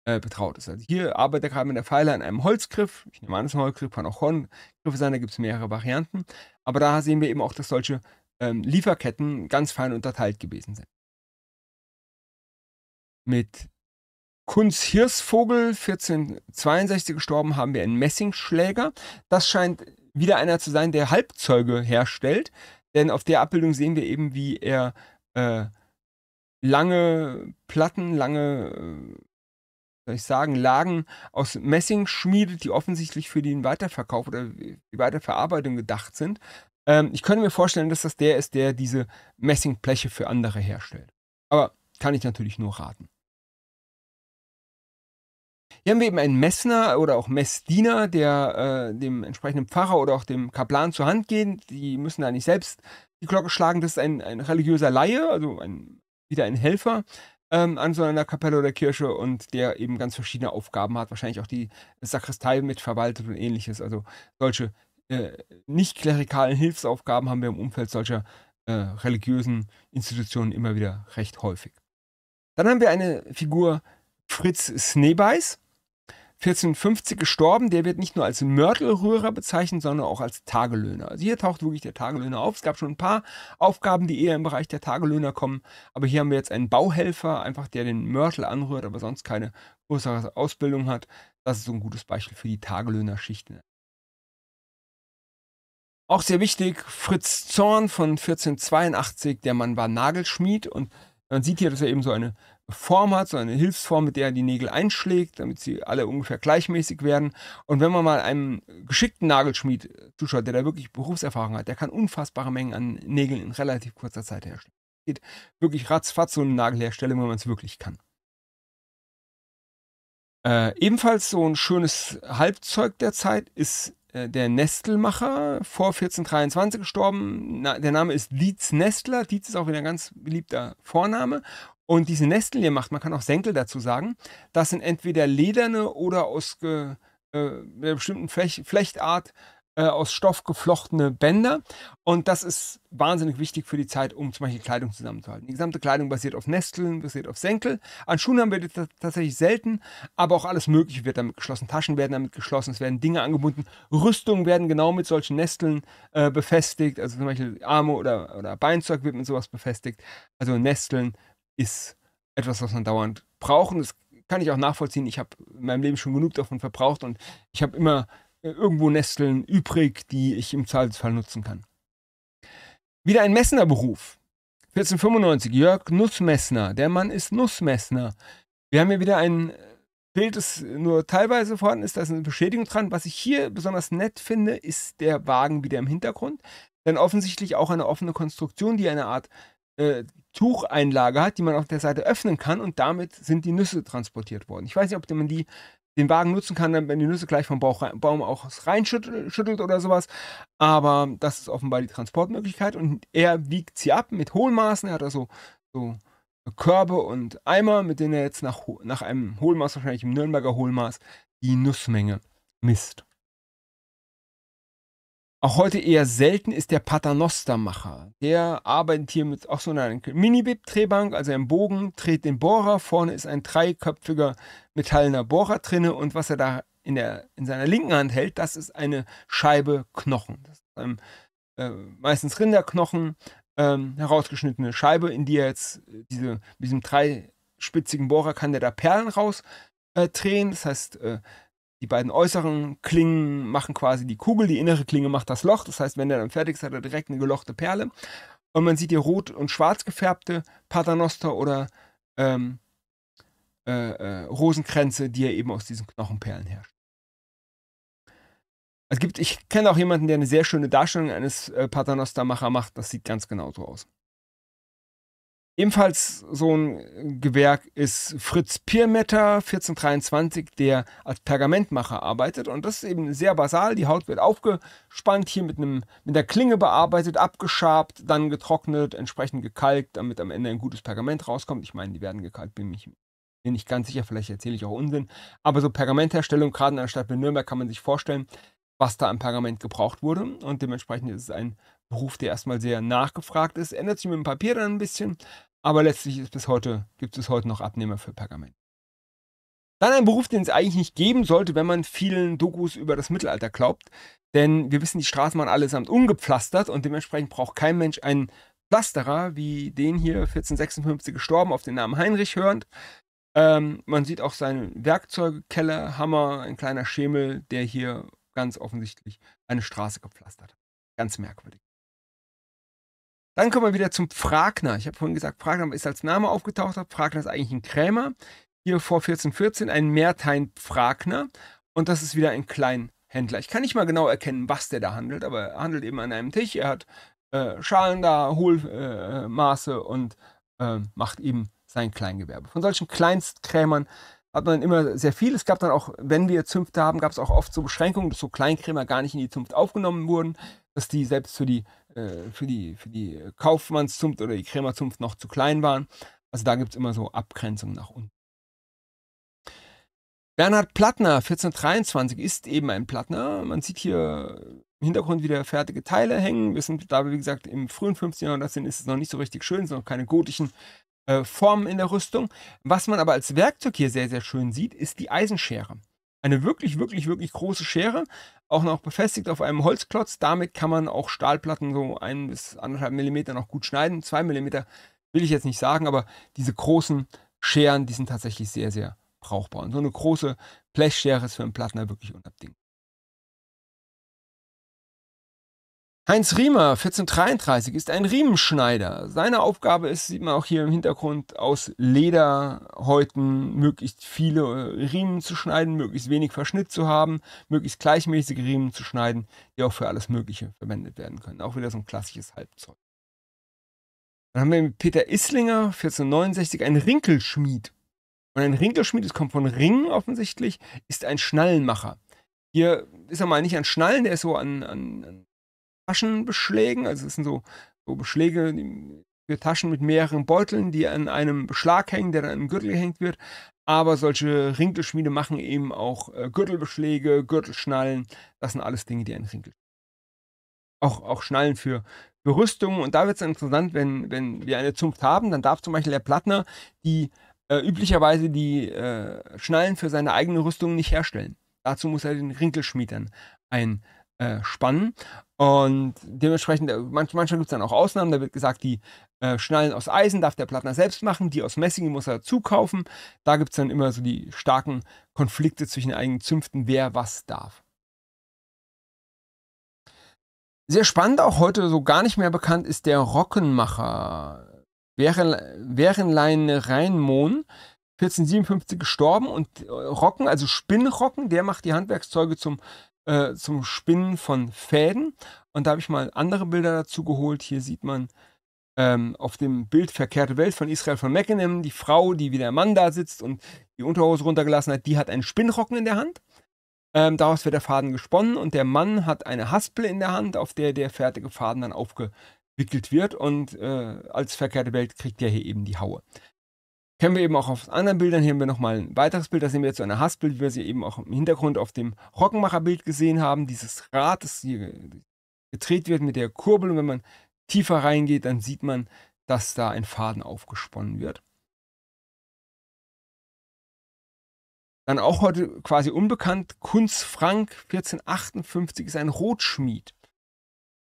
äh, betraut ist. Also hier arbeitet er gerade mit der Pfeile an einem Holzgriff. Ich nehme an, das ist ein Holzgriff, kann auch Horngriffe sein, da gibt es mehrere Varianten. Aber da sehen wir eben auch, dass solche ähm, Lieferketten ganz fein unterteilt gewesen sind. Mit Kunz Hirsvogel, 1462 gestorben, haben wir einen Messingschläger. Das scheint wieder einer zu sein, der Halbzeuge herstellt. Denn auf der Abbildung sehen wir eben, wie er äh, lange Platten, lange, äh, soll ich sagen, Lagen aus Messing schmiedet, die offensichtlich für den Weiterverkauf oder die Weiterverarbeitung gedacht sind. Ähm, ich könnte mir vorstellen, dass das der ist, der diese Messingbleche für andere herstellt. Aber kann ich natürlich nur raten. Hier haben wir eben einen Messner oder auch Messdiener, der äh, dem entsprechenden Pfarrer oder auch dem Kaplan zur Hand geht. Die müssen da nicht selbst die Glocke schlagen. Das ist ein, ein religiöser Laie, also ein, wieder ein Helfer ähm, an so einer Kapelle oder Kirche und der eben ganz verschiedene Aufgaben hat. Wahrscheinlich auch die Sakristei mit verwaltet und ähnliches. Also solche äh, nicht klerikalen Hilfsaufgaben haben wir im Umfeld solcher äh, religiösen Institutionen immer wieder recht häufig. Dann haben wir eine Figur Fritz Snebeis, 1450 gestorben. Der wird nicht nur als Mörtelrührer bezeichnet, sondern auch als Tagelöhner. Also hier taucht wirklich der Tagelöhner auf. Es gab schon ein paar Aufgaben, die eher im Bereich der Tagelöhner kommen. Aber hier haben wir jetzt einen Bauhelfer, einfach der den Mörtel anrührt, aber sonst keine größere Ausbildung hat. Das ist so ein gutes Beispiel für die Tagelöhner-Schicht auch sehr wichtig, Fritz Zorn von 1482, der Mann war Nagelschmied und man sieht hier, dass er eben so eine Form hat, so eine Hilfsform, mit der er die Nägel einschlägt, damit sie alle ungefähr gleichmäßig werden. Und wenn man mal einem geschickten Nagelschmied zuschaut, der da wirklich Berufserfahrung hat, der kann unfassbare Mengen an Nägeln in relativ kurzer Zeit herstellen. Geht wirklich ratzfatz so eine Nagelherstellung, wenn man es wirklich kann. Äh, ebenfalls so ein schönes Halbzeug der Zeit ist äh, der Nestelmacher, vor 1423 gestorben. Na, der Name ist Dietz Nestler. Dietz ist auch wieder ein ganz beliebter Vorname. Und diese Nestel, die er macht, man kann auch Senkel dazu sagen, das sind entweder lederne oder aus äh, einer bestimmten Flech Flechtart äh, aus Stoff geflochtene Bänder. Und das ist wahnsinnig wichtig für die Zeit, um zum Beispiel Kleidung zusammenzuhalten. Die gesamte Kleidung basiert auf Nesteln, basiert auf Senkel. An Schuhen haben wir das tatsächlich selten, aber auch alles Mögliche wird damit geschlossen. Taschen werden damit geschlossen, es werden Dinge angebunden. Rüstungen werden genau mit solchen Nesteln äh, befestigt. Also zum Beispiel Arme oder, oder Beinzeug wird mit sowas befestigt. Also Nesteln ist etwas, was man dauernd braucht. Das kann ich auch nachvollziehen. Ich habe in meinem Leben schon genug davon verbraucht und ich habe immer äh, irgendwo Nesteln übrig, die ich im Zweifelsfall nutzen kann. Wieder ein Messnerberuf. 1495, Jörg Nussmessner. Der Mann ist Nussmessner. Wir haben hier wieder ein Bild, das nur teilweise vorhanden ist. Da ist eine Beschädigung dran. Was ich hier besonders nett finde, ist der Wagen wieder im Hintergrund. Denn offensichtlich auch eine offene Konstruktion, die eine Art äh, Tucheinlage hat, die man auf der Seite öffnen kann und damit sind die Nüsse transportiert worden. Ich weiß nicht, ob man die, den Wagen nutzen kann, wenn die Nüsse gleich vom Bauch, Baum auch reinschüttelt oder sowas, aber das ist offenbar die Transportmöglichkeit und er wiegt sie ab mit Hohlmaßen, er hat also so Körbe und Eimer, mit denen er jetzt nach, nach einem Hohlmaß, wahrscheinlich im Nürnberger Hohlmaß, die Nussmenge misst. Auch heute eher selten ist der Paternostermacher. Der arbeitet hier mit auch so einer Mini-Bib-Drehbank, also einem Bogen, dreht den Bohrer. Vorne ist ein dreiköpfiger metallener Bohrer drinne und was er da in, der, in seiner linken Hand hält, das ist eine Scheibe Knochen. Das ist ein, äh, meistens Rinderknochen, ähm, herausgeschnittene Scheibe, in die er jetzt diese, mit diesem dreispitzigen Bohrer kann der da Perlen raus äh. Das heißt, äh, die beiden äußeren Klingen machen quasi die Kugel, die innere Klinge macht das Loch. Das heißt, wenn der dann fertig ist, hat er direkt eine gelochte Perle. Und man sieht hier rot und schwarz gefärbte Paternoster oder ähm, äh, äh, Rosenkränze, die er eben aus diesen Knochenperlen herrscht. Es gibt, ich kenne auch jemanden, der eine sehr schöne Darstellung eines äh, Paternostermacher macht. Das sieht ganz genau so aus. Ebenfalls so ein Gewerk ist Fritz Piermetter 1423, der als Pergamentmacher arbeitet. Und das ist eben sehr basal. Die Haut wird aufgespannt, hier mit, einem, mit der Klinge bearbeitet, abgeschabt, dann getrocknet, entsprechend gekalkt, damit am Ende ein gutes Pergament rauskommt. Ich meine, die werden gekalkt, bin ich mir nicht ganz sicher, vielleicht erzähle ich auch Unsinn. Aber so Pergamentherstellung, gerade in einer Stadt wie Nürnberg, kann man sich vorstellen, was da an Pergament gebraucht wurde. Und dementsprechend ist es ein Beruf, der erstmal sehr nachgefragt ist. Ändert sich mit dem Papier dann ein bisschen, aber letztlich ist bis heute, gibt es heute noch Abnehmer für Pergament. Dann ein Beruf, den es eigentlich nicht geben sollte, wenn man vielen Dokus über das Mittelalter glaubt. Denn wir wissen, die Straßen waren allesamt ungepflastert und dementsprechend braucht kein Mensch einen Pflasterer wie den hier 1456 gestorben, auf den Namen Heinrich hörend. Ähm, man sieht auch seine Werkzeuge, Keller, Hammer, ein kleiner Schemel, der hier ganz offensichtlich eine Straße gepflastert hat. Ganz merkwürdig. Dann kommen wir wieder zum Fragner. Ich habe vorhin gesagt, Fragner ist als Name aufgetaucht. Fragner ist eigentlich ein Krämer. Hier vor 1414 ein Mehrtein Fragner. Und das ist wieder ein Kleinhändler. Ich kann nicht mal genau erkennen, was der da handelt, aber er handelt eben an einem Tisch. Er hat äh, Schalen da, Hohlmaße äh, und äh, macht eben sein Kleingewerbe. Von solchen Kleinstkrämern hat man immer sehr viel. Es gab dann auch, wenn wir Zünfte haben, gab es auch oft so Beschränkungen, dass so Kleinkrämer gar nicht in die Zunft aufgenommen wurden, dass die selbst für die äh, für, die, für die Kaufmannszunft oder die Krämerzunft noch zu klein waren. Also da gibt es immer so Abgrenzungen nach unten. Bernhard Plattner, 1423, ist eben ein Plattner. Man sieht hier im Hintergrund wieder fertige Teile hängen. Wir sind da, wie gesagt, im frühen 15. Jahrhundert ist es noch nicht so richtig schön, es sind noch keine gotischen äh, Formen in der Rüstung. Was man aber als Werkzeug hier sehr, sehr schön sieht, ist die Eisenschere. Eine wirklich, wirklich, wirklich große Schere, auch noch befestigt auf einem Holzklotz. Damit kann man auch Stahlplatten so ein bis anderthalb Millimeter noch gut schneiden. Zwei Millimeter will ich jetzt nicht sagen, aber diese großen Scheren, die sind tatsächlich sehr, sehr brauchbar. Und so eine große Blechschere ist für einen Plattner wirklich unabdingbar. Heinz Riemer, 1433, ist ein Riemenschneider. Seine Aufgabe ist, sieht man auch hier im Hintergrund, aus Lederhäuten möglichst viele äh, Riemen zu schneiden, möglichst wenig Verschnitt zu haben, möglichst gleichmäßige Riemen zu schneiden, die auch für alles Mögliche verwendet werden können. Auch wieder so ein klassisches Halbzeug. Dann haben wir mit Peter Islinger, 1469, einen Rinkelschmied. Und ein Rinkelschmied, das kommt von Ring offensichtlich, ist ein Schnallenmacher. Hier ist er mal nicht an Schnallen, der ist so an, an, an Taschenbeschlägen. Also es sind so, so Beschläge für Taschen mit mehreren Beuteln, die an einem Beschlag hängen, der dann im Gürtel gehängt wird. Aber solche Rinkelschmiede machen eben auch äh, Gürtelbeschläge, Gürtelschnallen. Das sind alles Dinge, die ein Rinkel auch, auch Schnallen für, für Rüstungen. Und da wird es interessant, wenn, wenn wir eine Zunft haben, dann darf zum Beispiel der Plattner die äh, üblicherweise die äh, Schnallen für seine eigene Rüstung nicht herstellen. Dazu muss er den Rinkelschmied dann einspannen. Und dementsprechend, äh, manch, manchmal gibt es dann auch Ausnahmen, da wird gesagt, die äh, Schnallen aus Eisen darf der Plattner selbst machen, die aus Messing muss er zukaufen. Da gibt es dann immer so die starken Konflikte zwischen den eigenen Zünften, wer was darf. Sehr spannend, auch heute so gar nicht mehr bekannt, ist der Rockenmacher. Werenlein Reinmohn, 1457 gestorben und äh, Rocken, also Spinnrocken, der macht die Handwerkszeuge zum, äh, zum Spinnen von Fäden. Und da habe ich mal andere Bilder dazu geholt. Hier sieht man ähm, auf dem Bild Verkehrte Welt von Israel von Meckenem die Frau, die wie der Mann da sitzt und die Unterhose runtergelassen hat, die hat einen Spinnrocken in der Hand. Ähm, daraus wird der Faden gesponnen und der Mann hat eine Haspel in der Hand, auf der der fertige Faden dann aufgewickelt wird und äh, als verkehrte Welt kriegt der hier eben die Haue. Kennen wir eben auch auf anderen Bildern. Hier haben wir nochmal ein weiteres Bild. Da sehen wir jetzt so eine Haspel, wie wir sie eben auch im Hintergrund auf dem Rockenmacherbild gesehen haben. Dieses Rad, das hier gedreht wird mit der Kurbel. Und wenn man tiefer reingeht, dann sieht man, dass da ein Faden aufgesponnen wird. Dann auch heute quasi unbekannt, Kunz Frank 1458 ist ein Rotschmied.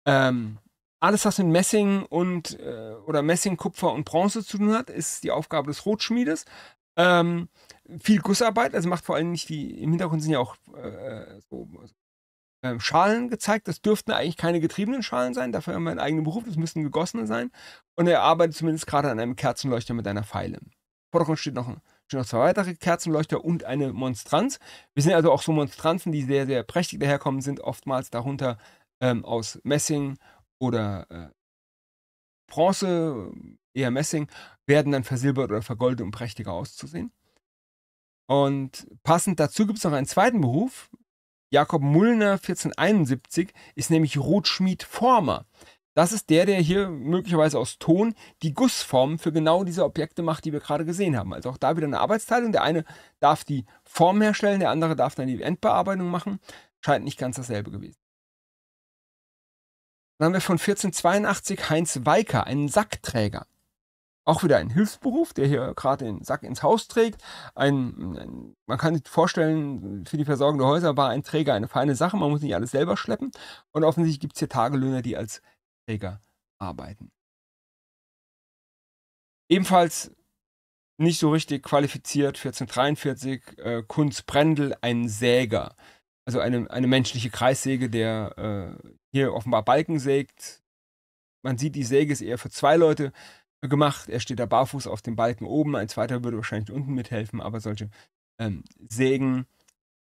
Ähm, alles, was mit Messing und äh, oder Messing, Kupfer und Bronze zu tun hat, ist die Aufgabe des Rotschmiedes. Ähm, viel Gussarbeit, also macht vor allem nicht die, im Hintergrund sind ja auch äh, so, äh, Schalen gezeigt. Das dürften eigentlich keine getriebenen Schalen sein, dafür haben wir einen eigenen Beruf, das müssten gegossene sein. Und er arbeitet zumindest gerade an einem Kerzenleuchter mit einer Pfeile. Im Vordergrund steht noch ein stehen noch zwei weitere Kerzenleuchter und eine Monstranz. Wir sehen also auch so Monstranzen, die sehr, sehr prächtig daherkommen, sind oftmals darunter ähm, aus Messing oder äh, Bronze, eher Messing, werden dann versilbert oder vergoldet, um prächtiger auszusehen. Und passend dazu gibt es noch einen zweiten Beruf. Jakob Mullner 1471 ist nämlich Rotschmied-Former. Das ist der, der hier möglicherweise aus Ton die Gussformen für genau diese Objekte macht, die wir gerade gesehen haben. Also auch da wieder eine Arbeitsteilung. Der eine darf die Form herstellen, der andere darf dann die Endbearbeitung machen. Scheint nicht ganz dasselbe gewesen. Dann haben wir von 1482 Heinz Weiker, einen Sackträger. Auch wieder ein Hilfsberuf, der hier gerade den Sack ins Haus trägt. Ein, ein, man kann sich vorstellen, für die Versorgung der Häuser war ein Träger eine feine Sache. Man muss nicht alles selber schleppen. Und offensichtlich gibt es hier Tagelöhner, die als Träger arbeiten. Ebenfalls nicht so richtig qualifiziert, 1443, äh, Kunz Brendel, ein Säger. Also eine, eine menschliche Kreissäge, der äh, hier offenbar Balken sägt. Man sieht, die Säge ist eher für zwei Leute gemacht. Er steht da barfuß auf dem Balken oben. Ein zweiter würde wahrscheinlich unten mithelfen, aber solche ähm, Sägen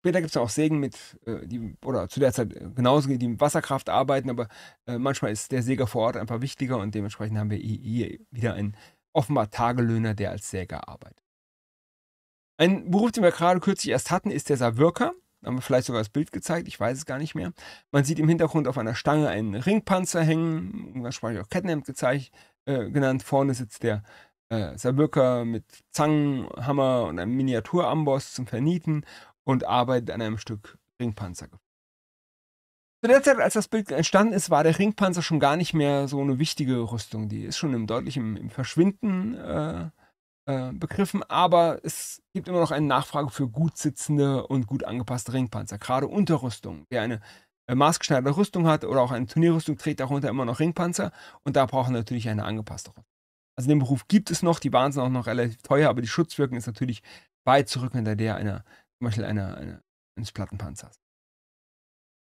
Später gibt es auch Sägen mit, äh, die, oder zu der Zeit äh, genauso, die mit Wasserkraft arbeiten, aber äh, manchmal ist der Säger vor Ort einfach wichtiger und dementsprechend haben wir hier wieder einen offenbar Tagelöhner, der als Säger arbeitet. Ein Beruf, den wir gerade kürzlich erst hatten, ist der Saarwirker. Haben wir vielleicht sogar das Bild gezeigt, ich weiß es gar nicht mehr. Man sieht im Hintergrund auf einer Stange einen Ringpanzer hängen, umgangssprachlich auch Kettenhemd gezeigt, äh, genannt. Vorne sitzt der äh, Saarwirker mit Zangen, Hammer und einem Miniaturamboss zum Vernieten und arbeitet an einem Stück Ringpanzer. Zu der Zeit, als das Bild entstanden ist, war der Ringpanzer schon gar nicht mehr so eine wichtige Rüstung. Die ist schon im deutlichen im Verschwinden äh, äh, begriffen, aber es gibt immer noch eine Nachfrage für gut sitzende und gut angepasste Ringpanzer, gerade Unterrüstung. Wer eine äh, maßgeschneiderte Rüstung hat oder auch eine Turnierrüstung, trägt darunter immer noch Ringpanzer und da brauchen natürlich eine angepasste Rüstung. Also den Beruf gibt es noch, die waren sind auch noch relativ teuer, aber die Schutzwirkung ist natürlich weit zurück hinter der einer zum Beispiel eine, eine, eines Plattenpanzers.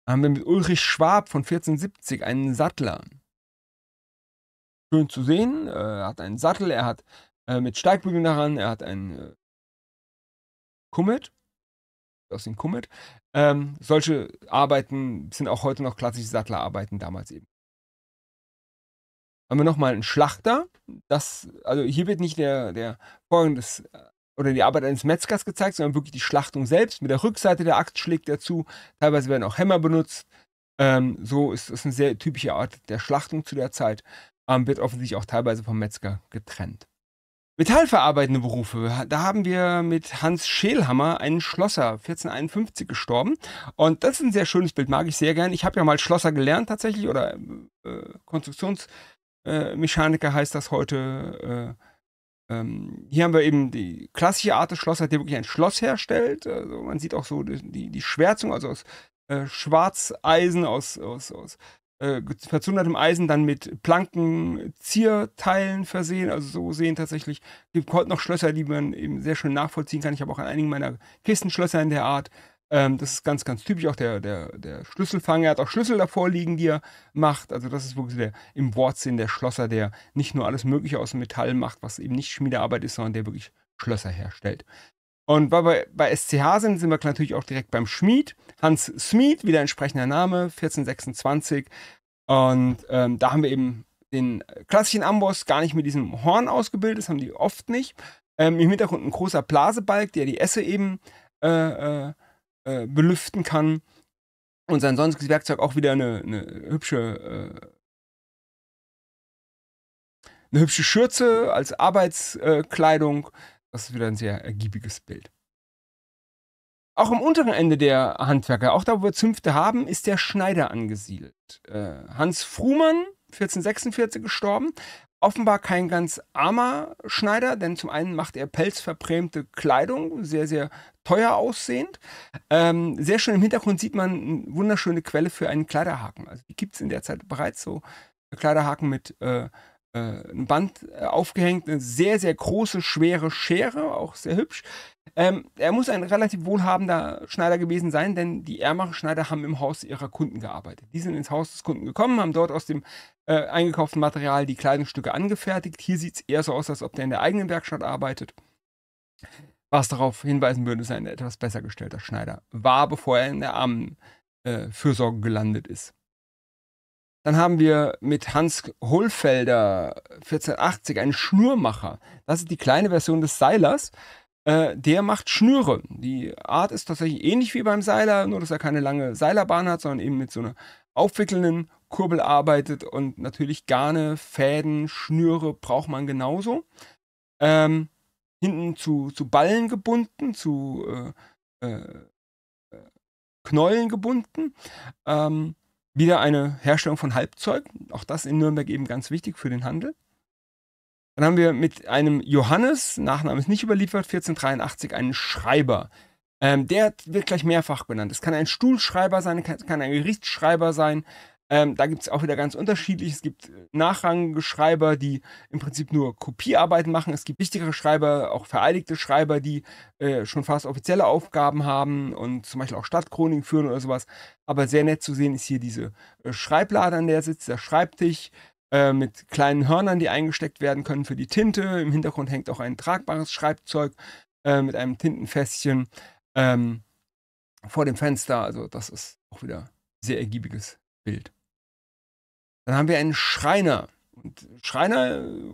Da haben wir mit Ulrich Schwab von 1470 einen Sattler. Schön zu sehen. Äh, er hat einen Sattel, er hat äh, mit Steigbügeln daran, er hat einen äh, Kummet. Aus dem Kummet. Ähm, solche Arbeiten sind auch heute noch klassische Sattlerarbeiten, damals eben. Haben wir nochmal einen Schlachter. Das, also hier wird nicht der, der Vorgang des äh, oder die Arbeit eines Metzgers gezeigt, sondern wirklich die Schlachtung selbst. Mit der Rückseite der Axt schlägt er zu. Teilweise werden auch Hämmer benutzt. Ähm, so ist es eine sehr typische Art der Schlachtung zu der Zeit. Ähm, wird offensichtlich auch teilweise vom Metzger getrennt. Metallverarbeitende Berufe. Da haben wir mit Hans Scheelhammer einen Schlosser, 1451 gestorben. Und das ist ein sehr schönes Bild, mag ich sehr gern. Ich habe ja mal Schlosser gelernt tatsächlich oder äh, Konstruktionsmechaniker äh, heißt das heute. Äh, ähm, hier haben wir eben die klassische Art des Schlossers, der wirklich ein Schloss herstellt. Also man sieht auch so die, die Schwärzung, also aus äh, Schwarzeisen, aus, aus, aus äh, verzundertem Eisen dann mit Planken, Zierteilen versehen. Also so sehen tatsächlich, gibt heute noch Schlösser, die man eben sehr schön nachvollziehen kann. Ich habe auch an einigen meiner Kistenschlösser in der Art. Ähm, das ist ganz, ganz typisch. Auch der, der, der Schlüsselfang, er hat auch Schlüssel davor liegen, die er macht. Also das ist wirklich der im Wortsinn der Schlosser, der nicht nur alles Mögliche aus Metall macht, was eben nicht Schmiedearbeit ist, sondern der wirklich Schlösser herstellt. Und weil wir bei SCH sind, sind wir natürlich auch direkt beim Schmied. Hans Smith, wieder entsprechender Name, 1426. Und ähm, da haben wir eben den klassischen Amboss gar nicht mit diesem Horn ausgebildet, das haben die oft nicht. Ähm, Im Hintergrund ein großer Blasebalg, der die Esse eben äh, äh, äh belüften kann. Und sein sonstiges Werkzeug auch wieder eine, eine hübsche äh, eine hübsche Schürze als Arbeitskleidung. Das ist wieder ein sehr ergiebiges Bild. Auch am unteren Ende der Handwerker, auch da, wo wir Zünfte haben, ist der Schneider angesiedelt. Äh, Hans Frumann, 1446 gestorben, offenbar kein ganz armer Schneider, denn zum einen macht er pelzverprämte Kleidung, sehr, sehr teuer aussehend. Ähm, sehr schön im Hintergrund sieht man eine wunderschöne Quelle für einen Kleiderhaken. Also die gibt es in der Zeit bereits so Kleiderhaken mit äh, ein Band äh, aufgehängt, eine sehr, sehr große, schwere Schere, auch sehr hübsch. Ähm, er muss ein relativ wohlhabender Schneider gewesen sein, denn die ärmeren Schneider haben im Haus ihrer Kunden gearbeitet. Die sind ins Haus des Kunden gekommen, haben dort aus dem äh, eingekauften Material die Kleidungsstücke angefertigt. Hier sieht es eher so aus, als ob der in der eigenen Werkstatt arbeitet. Was darauf hinweisen würde, dass er ein etwas besser gestellter Schneider war, bevor er in der Armenfürsorge äh, gelandet ist. Dann haben wir mit Hans Hohlfelder 1480 einen Schnurmacher. Das ist die kleine Version des Seilers. Äh, der macht Schnüre. Die Art ist tatsächlich ähnlich wie beim Seiler, nur dass er keine lange Seilerbahn hat, sondern eben mit so einer aufwickelnden Kurbel arbeitet und natürlich Garne, Fäden, Schnüre braucht man genauso. Ähm, hinten zu, zu Ballen gebunden, zu äh, äh, Knollen gebunden. Ähm, wieder eine Herstellung von Halbzeug, auch das in Nürnberg eben ganz wichtig für den Handel. Dann haben wir mit einem Johannes, Nachname ist nicht überliefert, 1483, einen Schreiber. Ähm, der wird gleich mehrfach benannt. Es kann ein Stuhlschreiber sein, es kann ein Gerichtsschreiber sein. Ähm, da gibt es auch wieder ganz unterschiedlich. Es gibt nachrangige Schreiber, die im Prinzip nur Kopiearbeiten machen. Es gibt wichtigere Schreiber, auch vereidigte Schreiber, die äh, schon fast offizielle Aufgaben haben und zum Beispiel auch Stadtchroniken führen oder sowas. Aber sehr nett zu sehen ist hier diese äh, Schreiblade, an der sitzt, der Schreibtisch äh, mit kleinen Hörnern, die eingesteckt werden können für die Tinte. Im Hintergrund hängt auch ein tragbares Schreibzeug äh, mit einem Tintenfässchen ähm, vor dem Fenster. Also das ist auch wieder sehr ergiebiges Bild. Dann haben wir einen Schreiner. Und Schreiner äh,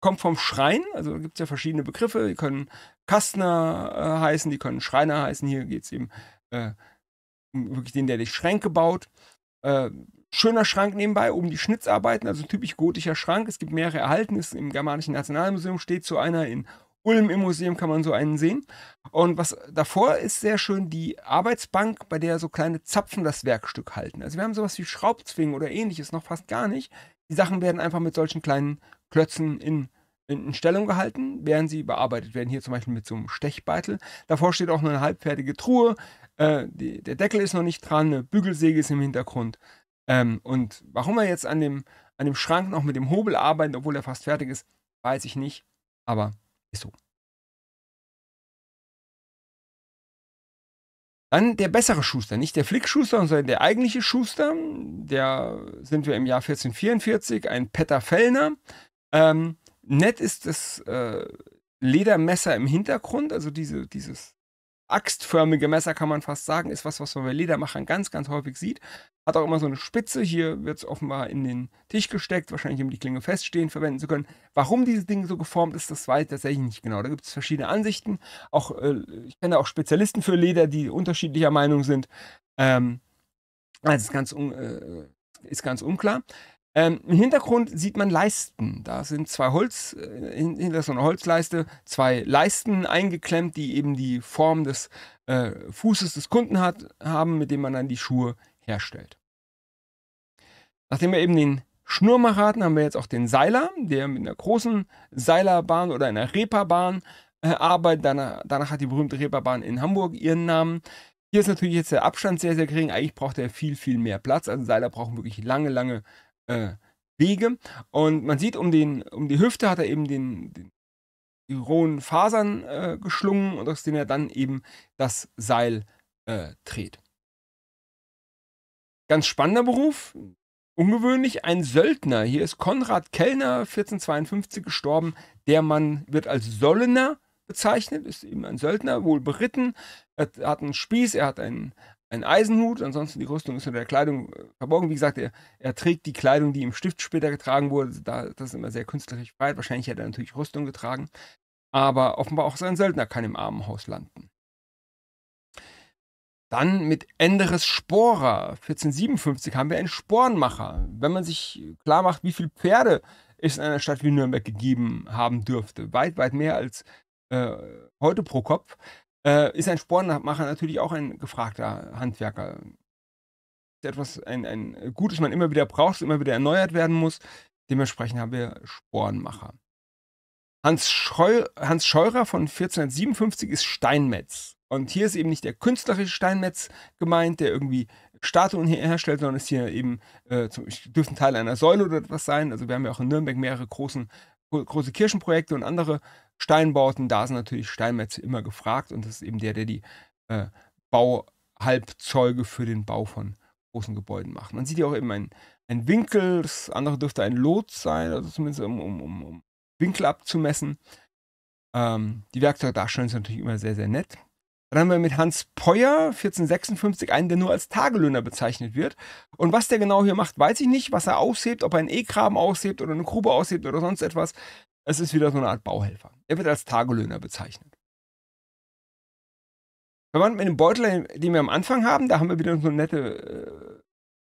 kommt vom Schrein, also gibt es ja verschiedene Begriffe, die können Kastner äh, heißen, die können Schreiner heißen. Hier geht es eben äh, um wirklich den, der die Schränke baut. Äh, schöner Schrank nebenbei, oben die Schnitzarbeiten, also typisch gotischer Schrank. Es gibt mehrere erhalten, ist im Germanischen Nationalmuseum steht so einer in Ulm im Museum kann man so einen sehen. Und was davor ist sehr schön die Arbeitsbank, bei der so kleine Zapfen das Werkstück halten. Also wir haben sowas wie Schraubzwingen oder ähnliches noch fast gar nicht. Die Sachen werden einfach mit solchen kleinen Klötzen in, in Stellung gehalten, während sie bearbeitet werden. Hier zum Beispiel mit so einem Stechbeitel. Davor steht auch noch eine halbfertige Truhe. Äh, die, der Deckel ist noch nicht dran, eine Bügelsäge ist im Hintergrund. Ähm, und warum er jetzt an dem, an dem Schrank noch mit dem Hobel arbeitet, obwohl er fast fertig ist, weiß ich nicht. Aber so. Dann der bessere Schuster, nicht der Flickschuster, sondern der eigentliche Schuster. Der sind wir im Jahr 1444, ein Petter Fellner. Ähm, nett ist das äh, Ledermesser im Hintergrund, also diese, dieses axtförmige Messer, kann man fast sagen, ist was, was man bei Ledermachern ganz, ganz häufig sieht. Hat auch immer so eine Spitze. Hier wird es offenbar in den Tisch gesteckt, wahrscheinlich um die Klinge feststehen verwenden zu können. Warum dieses Ding so geformt ist, das weiß ich tatsächlich nicht genau. Da gibt es verschiedene Ansichten. Auch, äh, ich kenne auch Spezialisten für Leder, die unterschiedlicher Meinung sind. Ähm, also ist ganz, un, äh, ist ganz unklar. Ähm, Im Hintergrund sieht man Leisten. Da sind zwei Holz, äh, hinter so einer Holzleiste, zwei Leisten eingeklemmt, die eben die Form des äh, Fußes des Kunden hat, haben, mit dem man dann die Schuhe herstellt. Nachdem wir eben den Schnurmacher hatten, haben wir jetzt auch den Seiler, der mit einer großen Seilerbahn oder einer Reeperbahn äh, arbeitet. Danach, danach, hat die berühmte Reeperbahn in Hamburg ihren Namen. Hier ist natürlich jetzt der Abstand sehr, sehr gering. Eigentlich braucht er viel, viel mehr Platz. Also Seiler brauchen wirklich lange, lange äh, Wege. Und man sieht, um, den, um die Hüfte hat er eben den, den die rohen Fasern äh, geschlungen und aus denen er dann eben das Seil äh, dreht. Ganz spannender Beruf, ungewöhnlich, ein Söldner. Hier ist Konrad Kellner, 1452 gestorben. Der Mann wird als Sollener bezeichnet, ist eben ein Söldner, wohl beritten. Er hat einen Spieß, er hat einen, einen Eisenhut, ansonsten die Rüstung ist unter der Kleidung äh, verborgen. Wie gesagt, er, er trägt die Kleidung, die im Stift später getragen wurde. Da, das ist immer sehr künstlerisch breit. Wahrscheinlich hätte er natürlich Rüstung getragen. Aber offenbar auch sein Söldner kann im Armenhaus landen. Dann mit Enderes Sporer, 1457, haben wir einen Sporenmacher. Wenn man sich klar macht, wie viele Pferde es in einer Stadt wie Nürnberg gegeben haben dürfte, weit, weit mehr als äh, heute pro Kopf, äh, ist ein Sporenmacher natürlich auch ein gefragter Handwerker. Etwas, ein, ein Gut, das man immer wieder braucht, immer wieder erneuert werden muss. Dementsprechend haben wir Sporenmacher. Hans, Scheu Hans Scheurer von 1457 ist Steinmetz. Und hier ist eben nicht der künstlerische Steinmetz gemeint, der irgendwie Statuen herstellt, sondern ist hier eben, äh, zum, dürfte ein Teil einer Säule oder etwas sein. Also wir haben ja auch in Nürnberg mehrere großen, große Kirchenprojekte und andere Steinbauten. Da sind natürlich Steinmetze immer gefragt und das ist eben der, der die äh, Bauhalbzeuge für den Bau von großen Gebäuden macht. Man sieht ja auch eben einen, einen Winkel, das andere dürfte ein Lot sein, also zumindest um, um, um Winkel abzumessen. Ähm, die Werkzeugdarstellung ist natürlich immer sehr, sehr nett. Dann haben wir mit Hans Peuer 1456 einen, der nur als Tagelöhner bezeichnet wird. Und was der genau hier macht, weiß ich nicht. Was er aushebt, ob er einen E-Graben aushebt oder eine Grube aushebt oder sonst etwas. Es ist wieder so eine Art Bauhelfer. Er wird als Tagelöhner bezeichnet. Verwandt mit dem Beutel, den wir am Anfang haben, da haben wir wieder so eine nette äh,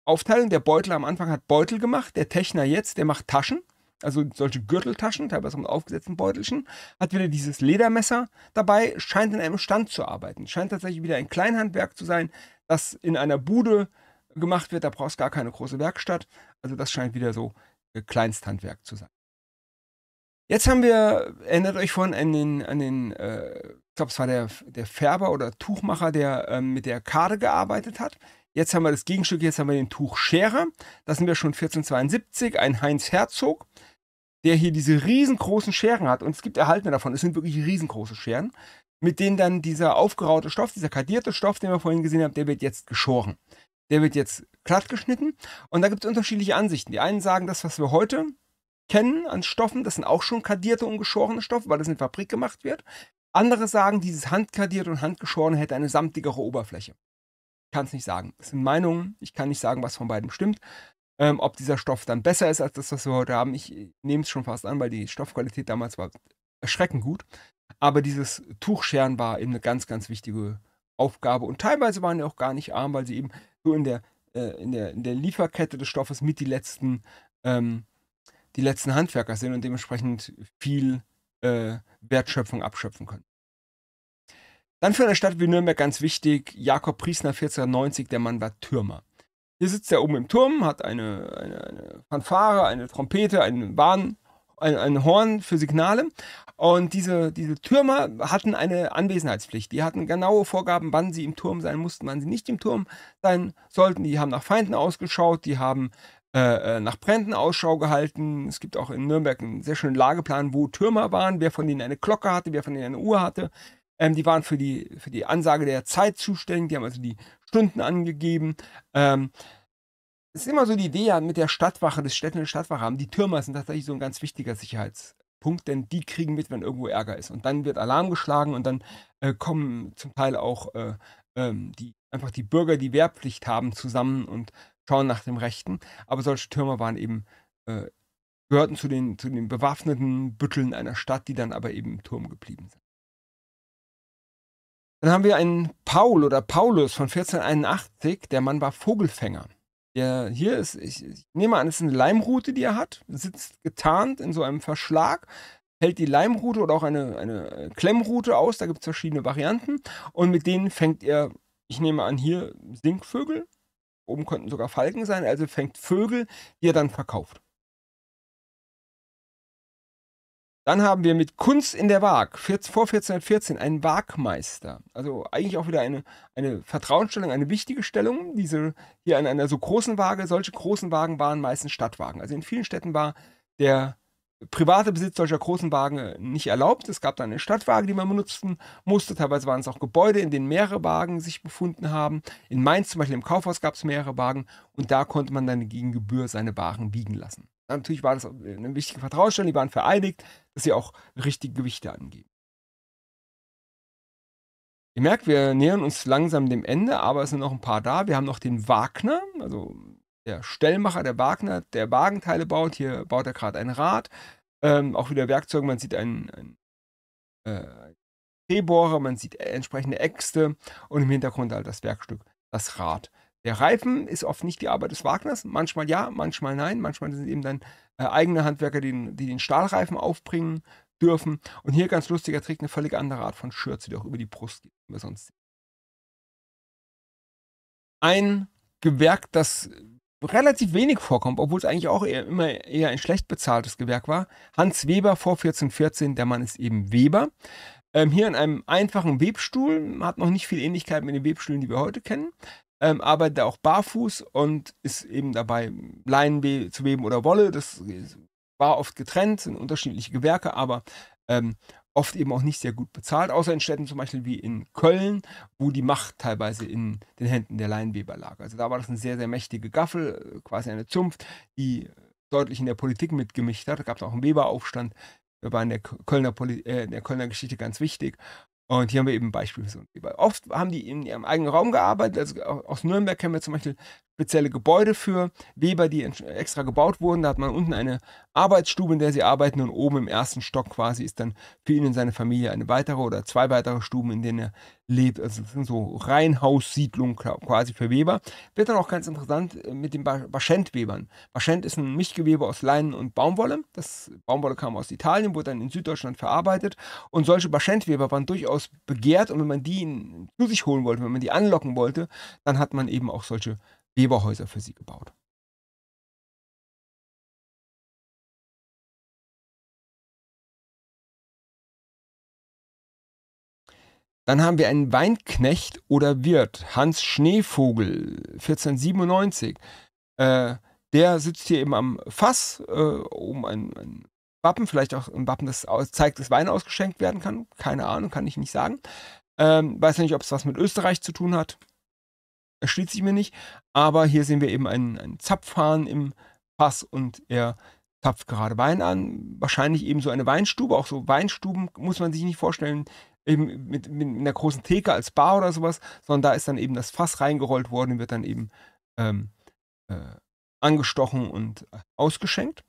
Aufteilung. Der Beutel am Anfang hat Beutel gemacht, der Techner jetzt, der macht Taschen also solche Gürteltaschen, teilweise mit aufgesetzten Beutelchen, hat wieder dieses Ledermesser dabei, scheint in einem Stand zu arbeiten. Scheint tatsächlich wieder ein Kleinhandwerk zu sein, das in einer Bude gemacht wird. Da brauchst gar keine große Werkstatt. Also das scheint wieder so äh, Kleinsthandwerk zu sein. Jetzt haben wir, erinnert euch von an den, an den äh, ich glaube, es war der, der Färber oder Tuchmacher, der ähm, mit der Karte gearbeitet hat. Jetzt haben wir das Gegenstück, jetzt haben wir den Tuchscherer. Das sind wir schon 1472, ein Heinz Herzog, der hier diese riesengroßen Scheren hat. Und es gibt erhaltene davon. Es sind wirklich riesengroße Scheren, mit denen dann dieser aufgeraute Stoff, dieser kadierte Stoff, den wir vorhin gesehen haben, der wird jetzt geschoren. Der wird jetzt glatt geschnitten. Und da gibt es unterschiedliche Ansichten. Die einen sagen, das, was wir heute kennen an Stoffen, das sind auch schon kadierte und geschorene Stoffe, weil das in Fabrik gemacht wird. Andere sagen, dieses handkadierte und handgeschorene hätte eine samtigere Oberfläche kann es nicht sagen. Das sind Meinungen. Ich kann nicht sagen, was von beiden stimmt. Ähm, ob dieser Stoff dann besser ist als das, was wir heute haben, ich nehme es schon fast an, weil die Stoffqualität damals war erschreckend gut. Aber dieses Tuchscheren war eben eine ganz, ganz wichtige Aufgabe. Und teilweise waren die auch gar nicht arm, weil sie eben so in der, äh, in der, in der Lieferkette des Stoffes mit die letzten, ähm, die letzten Handwerker sind und dementsprechend viel äh, Wertschöpfung abschöpfen können. Dann für eine Stadt wie Nürnberg ganz wichtig, Jakob Priesner 1490, der Mann war Türmer. Hier sitzt er oben im Turm, hat eine, eine, eine Fanfare, eine Trompete, einen Bahn, ein, ein, Horn für Signale. Und diese, diese Türmer hatten eine Anwesenheitspflicht. Die hatten genaue Vorgaben, wann sie im Turm sein mussten, wann sie nicht im Turm sein sollten. Die haben nach Feinden ausgeschaut, die haben äh, äh nach Bränden Ausschau gehalten. Es gibt auch in Nürnberg einen sehr schönen Lageplan, wo Türmer waren, wer von ihnen eine Glocke hatte, wer von ihnen eine Uhr hatte. Ähm, die waren für die, für die Ansage der Zeit zuständig, die haben also die Stunden angegeben. Ähm, es ist immer so die Idee mit der Stadtwache, des Städte Stadtwache haben. Die Türmer sind tatsächlich so ein ganz wichtiger Sicherheitspunkt, denn die kriegen mit, wenn irgendwo Ärger ist. Und dann wird Alarm geschlagen und dann äh, kommen zum Teil auch äh, ähm, die, einfach die Bürger, die Wehrpflicht haben, zusammen und schauen nach dem Rechten. Aber solche Türmer waren eben, äh, gehörten zu den, zu den bewaffneten Bütteln einer Stadt, die dann aber eben im Turm geblieben sind. Dann haben wir einen Paul oder Paulus von 1481, der Mann war Vogelfänger. der hier ist, ich, ich nehme an, es ist eine Leimrute, die er hat, sitzt getarnt in so einem Verschlag, hält die Leimrute oder auch eine, eine Klemmrute aus, da gibt es verschiedene Varianten. Und mit denen fängt er, ich nehme an, hier Singvögel, oben könnten sogar Falken sein, also fängt Vögel, die er dann verkauft. Dann haben wir mit Kunst in der Waag vor 1414 einen Waagmeister. Also eigentlich auch wieder eine, eine Vertrauensstellung, eine wichtige Stellung. Diese hier an einer so großen Waage, solche großen Wagen waren meistens Stadtwagen. Also in vielen Städten war der private Besitz solcher großen Wagen nicht erlaubt. Es gab dann eine Stadtwaage, die man benutzen musste. Teilweise waren es auch Gebäude, in denen mehrere Wagen sich befunden haben. In Mainz zum Beispiel im Kaufhaus gab es mehrere Wagen und da konnte man dann gegen Gebühr seine Wagen wiegen lassen. Natürlich war das eine wichtige Vertrauensstellung, die waren vereinigt, dass sie auch richtige Gewichte angeben. Ihr merkt, wir nähern uns langsam dem Ende, aber es sind noch ein paar da. Wir haben noch den Wagner, also der Stellmacher, der Wagner, der Wagenteile baut. Hier baut er gerade ein Rad. Ähm, auch wieder Werkzeuge, man sieht einen, äh, Drehbohrer, man sieht entsprechende Äxte und im Hintergrund halt das Werkstück, das Rad. Der Reifen ist oft nicht die Arbeit des Wagners, manchmal ja, manchmal nein. Manchmal sind eben dann äh, eigene Handwerker, die, die, den Stahlreifen aufbringen dürfen. Und hier ganz lustiger Trick, eine völlig andere Art von Schürze, die auch über die Brust geht, wie wir sonst sehen. Ein Gewerk, das relativ wenig vorkommt, obwohl es eigentlich auch eher, immer eher ein schlecht bezahltes Gewerk war. Hans Weber vor 1414, der Mann ist eben Weber. Ähm, hier in einem einfachen Webstuhl, hat noch nicht viel Ähnlichkeit mit den Webstühlen, die wir heute kennen ähm, arbeitet auch barfuß und ist eben dabei, Leinen zu weben oder Wolle. Das war oft getrennt, sind unterschiedliche Gewerke, aber ähm, oft eben auch nicht sehr gut bezahlt, außer in Städten zum Beispiel wie in Köln, wo die Macht teilweise in den Händen der Leinweber lag. Also da war das eine sehr, sehr mächtige Gaffel, quasi eine Zunft, die deutlich in der Politik mitgemischt hat. Da gab es auch einen Weberaufstand, der war in der Kölner, äh, in der Kölner Geschichte ganz wichtig. Und hier haben wir eben ein Beispiel für so einen Oft haben die in ihrem eigenen Raum gearbeitet. Also aus Nürnberg kennen wir zum Beispiel spezielle Gebäude für Weber, die extra gebaut wurden. Da hat man unten eine Arbeitsstube, in der sie arbeiten und oben im ersten Stock quasi ist dann für ihn und seine Familie eine weitere oder zwei weitere Stuben, in denen er lebt. Also das sind so Reihenhaussiedlungen quasi für Weber. Wird dann auch ganz interessant äh, mit den Baschent-Webern. Baschent ist ein Mischgewebe aus Leinen und Baumwolle. Das Baumwolle kam aus Italien, wurde dann in Süddeutschland verarbeitet und solche Baschent-Weber waren durchaus begehrt und wenn man die zu sich holen wollte, wenn man die anlocken wollte, dann hat man eben auch solche Weberhäuser für sie gebaut. Dann haben wir einen Weinknecht oder Wirt, Hans Schneevogel, 1497. Äh, der sitzt hier eben am Fass, äh, um ein, ein, Wappen, vielleicht auch ein Wappen, das zeigt, dass Wein ausgeschenkt werden kann. Keine Ahnung, kann ich nicht sagen. Ähm, weiß nicht, ob es was mit Österreich zu tun hat erschließt sich mir nicht. Aber hier sehen wir eben einen, einen Zapfhahn im Fass und er zapft gerade Wein an. Wahrscheinlich eben so eine Weinstube. Auch so Weinstuben muss man sich nicht vorstellen, eben mit, mit einer großen Theke als Bar oder sowas, sondern da ist dann eben das Fass reingerollt worden und wird dann eben ähm, äh, angestochen und ausgeschenkt.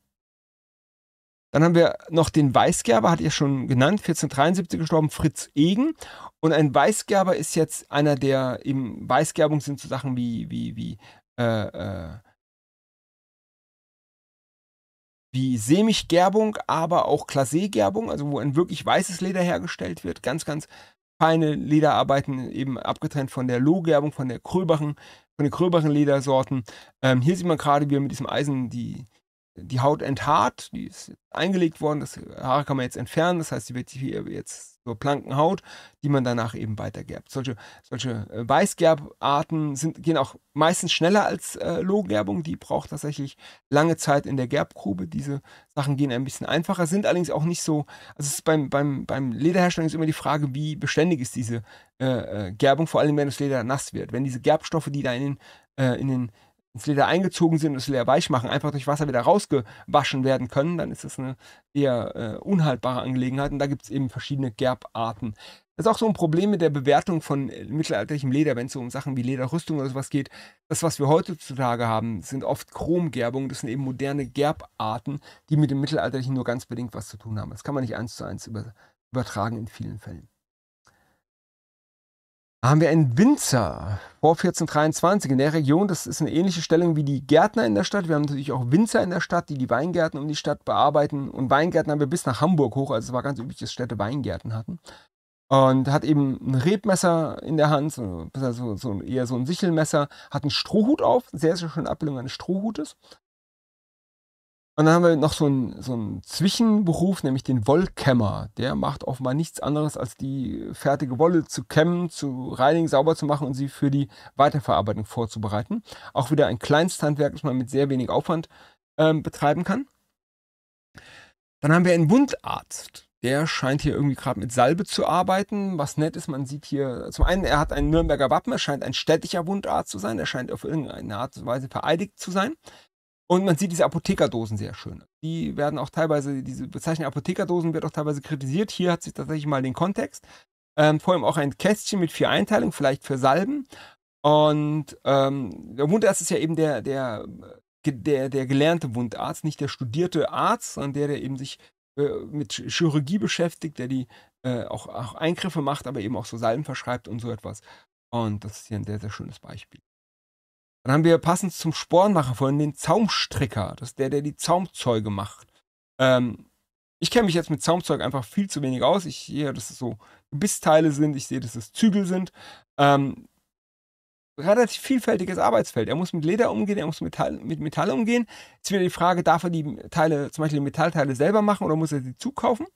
Dann haben wir noch den Weißgerber, hat ihr schon genannt, 1473 gestorben, Fritz Egen. Und ein Weißgerber ist jetzt einer der, eben Weißgerbung sind so Sachen wie, wie, wie, äh, äh, wie Sämiggerbung, aber auch Klassegerbung, also wo ein wirklich weißes Leder hergestellt wird. Ganz, ganz feine Lederarbeiten, eben abgetrennt von der Lohgerbung, von der gröberen, von den gröberen Ledersorten. Ähm, hier sieht man gerade, wie er mit diesem Eisen die, die Haut enthaart, die ist eingelegt worden, das Haare kann man jetzt entfernen, das heißt, die wird hier jetzt so planken Haut, die man danach eben weitergerbt. Solche, solche äh, Weißgerbarten sind, gehen auch meistens schneller als äh, Lohgerbung, die braucht tatsächlich lange Zeit in der Gerbgrube. Diese Sachen gehen ein bisschen einfacher, sind allerdings auch nicht so, also beim, beim, beim Lederherstellen ist immer die Frage, wie beständig ist diese äh, äh Gerbung, vor allem wenn das Leder nass wird. Wenn diese Gerbstoffe, die da in den, äh, in den ins Leder eingezogen sind und das Leder weich machen, einfach durch Wasser wieder rausgewaschen werden können, dann ist das eine eher äh, unhaltbare Angelegenheit. Und da gibt es eben verschiedene Gerbarten. Das ist auch so ein Problem mit der Bewertung von äh, mittelalterlichem Leder, wenn es so um Sachen wie Lederrüstung oder sowas geht. Das, was wir heutzutage haben, sind oft Chromgerbungen. Das sind eben moderne Gerbarten, die mit dem Mittelalterlichen nur ganz bedingt was zu tun haben. Das kann man nicht eins zu eins über, übertragen in vielen Fällen. Haben wir einen Winzer vor 1423 in der Region. Das ist eine ähnliche Stellung wie die Gärtner in der Stadt. Wir haben natürlich auch Winzer in der Stadt, die die Weingärten um die Stadt bearbeiten. Und Weingärten haben wir bis nach Hamburg hoch. Also es war ganz üblich, dass Städte Weingärten hatten. Und hat eben ein Rebmesser in der Hand, so, so, eher so ein Sichelmesser, hat einen Strohhut auf, sehr, sehr schöne Abbildung eines Strohhutes. Und dann haben wir noch so einen, so einen Zwischenberuf, nämlich den Wollkämmer. Der macht offenbar nichts anderes, als die fertige Wolle zu kämmen, zu reinigen, sauber zu machen und sie für die Weiterverarbeitung vorzubereiten. Auch wieder ein Kleinsthandwerk, das man mit sehr wenig Aufwand ähm, betreiben kann. Dann haben wir einen Wundarzt. Der scheint hier irgendwie gerade mit Salbe zu arbeiten. Was nett ist, man sieht hier, zum einen, er hat ein Nürnberger Wappen, er scheint ein städtischer Wundarzt zu sein, er scheint auf irgendeine Art und Weise vereidigt zu sein. Und man sieht diese Apothekerdosen sehr schön. Die werden auch teilweise, diese Bezeichnung Apothekerdosen wird auch teilweise kritisiert. Hier hat sich tatsächlich mal den Kontext. Ähm, vor allem auch ein Kästchen mit vier Einteilungen, vielleicht für Salben. Und ähm, der Wundarzt ist ja eben der, der, der, der gelernte Wundarzt, nicht der studierte Arzt, sondern der, der eben sich äh, mit Chirurgie beschäftigt, der die äh, auch, auch Eingriffe macht, aber eben auch so Salben verschreibt und so etwas. Und das ist hier ein sehr, sehr schönes Beispiel. Dann haben wir passend zum Spornmacher vorhin den Zaumstricker. Das ist der, der die Zaumzeuge macht. Ähm, ich kenne mich jetzt mit Zaumzeug einfach viel zu wenig aus. Ich sehe, dass es so Gebissteile sind. Ich sehe, dass es Zügel sind. Ähm, relativ vielfältiges Arbeitsfeld. Er muss mit Leder umgehen, er muss mit Metall, mit Metall umgehen. Jetzt wieder die Frage, darf er die Teile, zum Beispiel die Metallteile selber machen oder muss er sie zukaufen?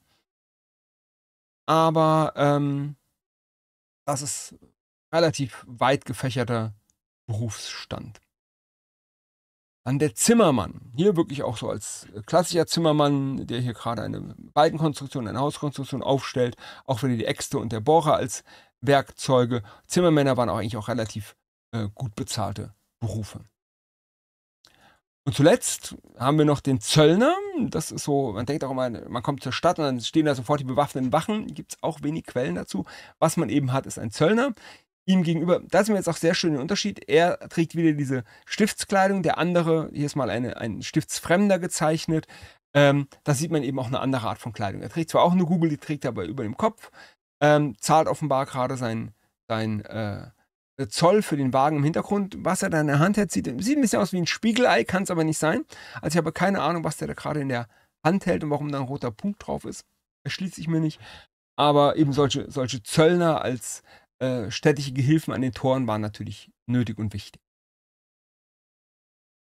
Aber ähm, das ist relativ weit gefächerter Berufsstand. Dann der Zimmermann. Hier wirklich auch so als klassischer Zimmermann, der hier gerade eine Balkenkonstruktion, eine Hauskonstruktion aufstellt. Auch wieder die Äxte und der Bohrer als Werkzeuge. Zimmermänner waren auch eigentlich auch relativ äh, gut bezahlte Berufe. Und zuletzt haben wir noch den Zöllner. Das ist so, man denkt auch immer, man kommt zur Stadt und dann stehen da sofort die bewaffneten Wachen. Gibt es auch wenig Quellen dazu. Was man eben hat, ist ein Zöllner ihm gegenüber, da ist mir jetzt auch sehr schön der Unterschied. Er trägt wieder diese Stiftskleidung, der andere, hier ist mal eine, ein Stiftsfremder gezeichnet. Ähm, da sieht man eben auch eine andere Art von Kleidung. Er trägt zwar auch eine Google, die trägt er aber über dem Kopf, ähm, zahlt offenbar gerade sein, sein äh, Zoll für den Wagen im Hintergrund. Was er da in der Hand hält, sieht, sieht ein bisschen aus wie ein Spiegelei, kann es aber nicht sein. Also ich habe keine Ahnung, was der da gerade in der Hand hält und warum da ein roter Punkt drauf ist. Erschließt sich mir nicht. Aber eben solche, solche Zöllner als äh, städtische Gehilfen an den Toren waren natürlich nötig und wichtig.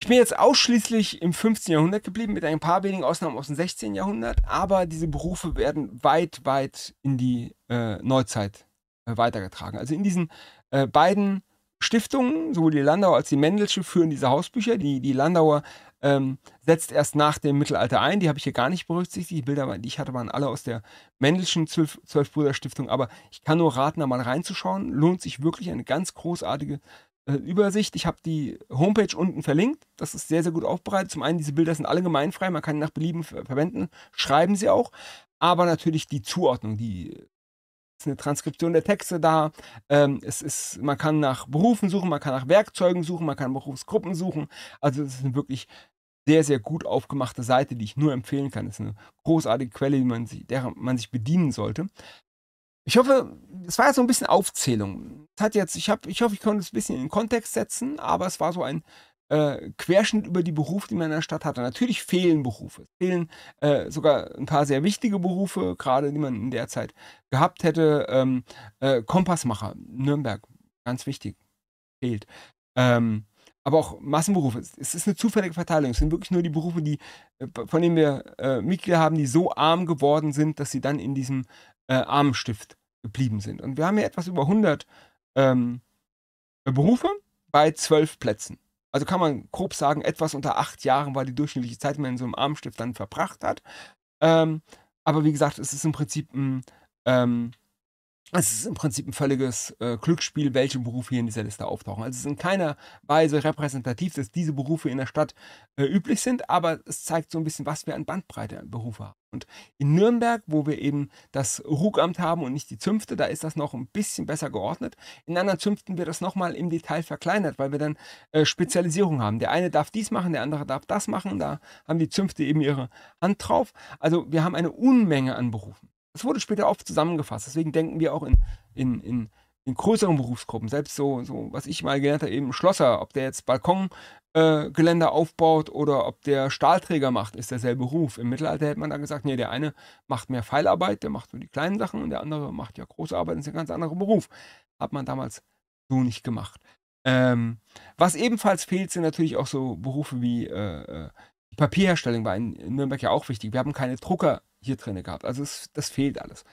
Ich bin jetzt ausschließlich im 15. Jahrhundert geblieben, mit ein paar wenigen Ausnahmen aus dem 16. Jahrhundert, aber diese Berufe werden weit, weit in die äh, Neuzeit äh, weitergetragen. Also in diesen äh, beiden Stiftungen, sowohl die Landauer als die Mendelsche, führen diese Hausbücher. Die, die Landauer ähm, setzt erst nach dem Mittelalter ein. Die habe ich hier gar nicht berücksichtigt. Die Bilder, die ich hatte, waren alle aus der Mendelschen Zwölf-Brüder-Stiftung. Aber ich kann nur raten, da mal reinzuschauen. Lohnt sich wirklich eine ganz großartige äh, Übersicht. Ich habe die Homepage unten verlinkt. Das ist sehr, sehr gut aufbereitet. Zum einen, diese Bilder sind alle gemeinfrei. Man kann nach Belieben ver verwenden. Schreiben sie auch. Aber natürlich die Zuordnung, die ist eine Transkription der Texte da. Ähm, es ist, man kann nach Berufen suchen, man kann nach Werkzeugen suchen, man kann Berufsgruppen suchen. Also es ist eine wirklich sehr, sehr gut aufgemachte Seite, die ich nur empfehlen kann. Es ist eine großartige Quelle, die man sich, der man sich bedienen sollte. Ich hoffe, es war so ein bisschen Aufzählung. Es hat jetzt, ich, hab, ich hoffe, ich konnte es ein bisschen in den Kontext setzen, aber es war so ein äh, Querschnitt über die Berufe, die man in der Stadt hatte. Natürlich fehlen Berufe. Es fehlen äh, sogar ein paar sehr wichtige Berufe, gerade die man in der Zeit gehabt hätte. Ähm, äh, Kompassmacher, Nürnberg, ganz wichtig, fehlt. Ähm, aber auch Massenberufe. Es ist eine zufällige Verteilung. Es sind wirklich nur die Berufe, die, äh, von denen wir äh, Mitglieder haben, die so arm geworden sind, dass sie dann in diesem äh, Armenstift geblieben sind. Und wir haben hier etwas über 100 ähm, Berufe bei 12 Plätzen. Also kann man grob sagen, etwas unter acht Jahren war die durchschnittliche Zeit, die man in so einem Armstift dann verbracht hat. Ähm, aber wie gesagt, es ist im Prinzip ein, ähm, es ist im Prinzip ein völliges äh, Glücksspiel, welche Berufe hier in dieser Liste auftauchen. Also es ist in keiner Weise repräsentativ, dass diese Berufe in der Stadt äh, üblich sind, aber es zeigt so ein bisschen, was wir an Bandbreite an Berufe haben. Und in Nürnberg, wo wir eben das Rugamt haben und nicht die Zünfte, da ist das noch ein bisschen besser geordnet. In anderen Zünften wird das nochmal im Detail verkleinert, weil wir dann äh, Spezialisierung haben. Der eine darf dies machen, der andere darf das machen. Da haben die Zünfte eben ihre Hand drauf. Also wir haben eine Unmenge an Berufen. Das wurde später oft zusammengefasst. Deswegen denken wir auch in, in, in, in größeren Berufsgruppen, selbst so, so was ich mal gelernt habe, eben Schlosser, ob der jetzt Balkongeländer äh, aufbaut oder ob der Stahlträger macht, ist derselbe Beruf. Im Mittelalter hätte man dann gesagt, nee, der eine macht mehr Pfeilarbeit, der macht so die kleinen Sachen und der andere macht ja große Arbeit, das ist ein ganz anderer Beruf. Hat man damals so nicht gemacht. Ähm, was ebenfalls fehlt, sind natürlich auch so Berufe wie äh, äh Papierherstellung war in Nürnberg ja auch wichtig. Wir haben keine Drucker hier drin gehabt. Also es, das fehlt alles.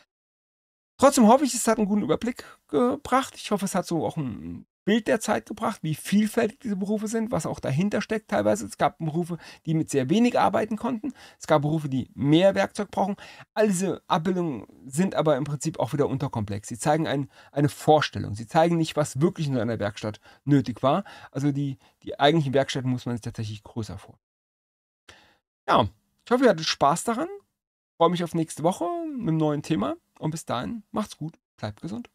Trotzdem hoffe ich, es hat einen guten Überblick gebracht. Ich hoffe, es hat so auch ein Bild der Zeit gebracht, wie vielfältig diese Berufe sind, was auch dahinter steckt teilweise. Es gab Berufe, die mit sehr wenig arbeiten konnten. Es gab Berufe, die mehr Werkzeug brauchen. All diese Abbildungen sind aber im Prinzip auch wieder unterkomplex. Sie zeigen ein, eine Vorstellung. Sie zeigen nicht, was wirklich in einer Werkstatt nötig war. Also die, die eigentlichen Werkstätten muss man sich tatsächlich größer vor. Ja, ich hoffe, ihr hattet Spaß daran. Ich freue mich auf nächste Woche mit einem neuen Thema. Und bis dahin, macht's gut, bleibt gesund.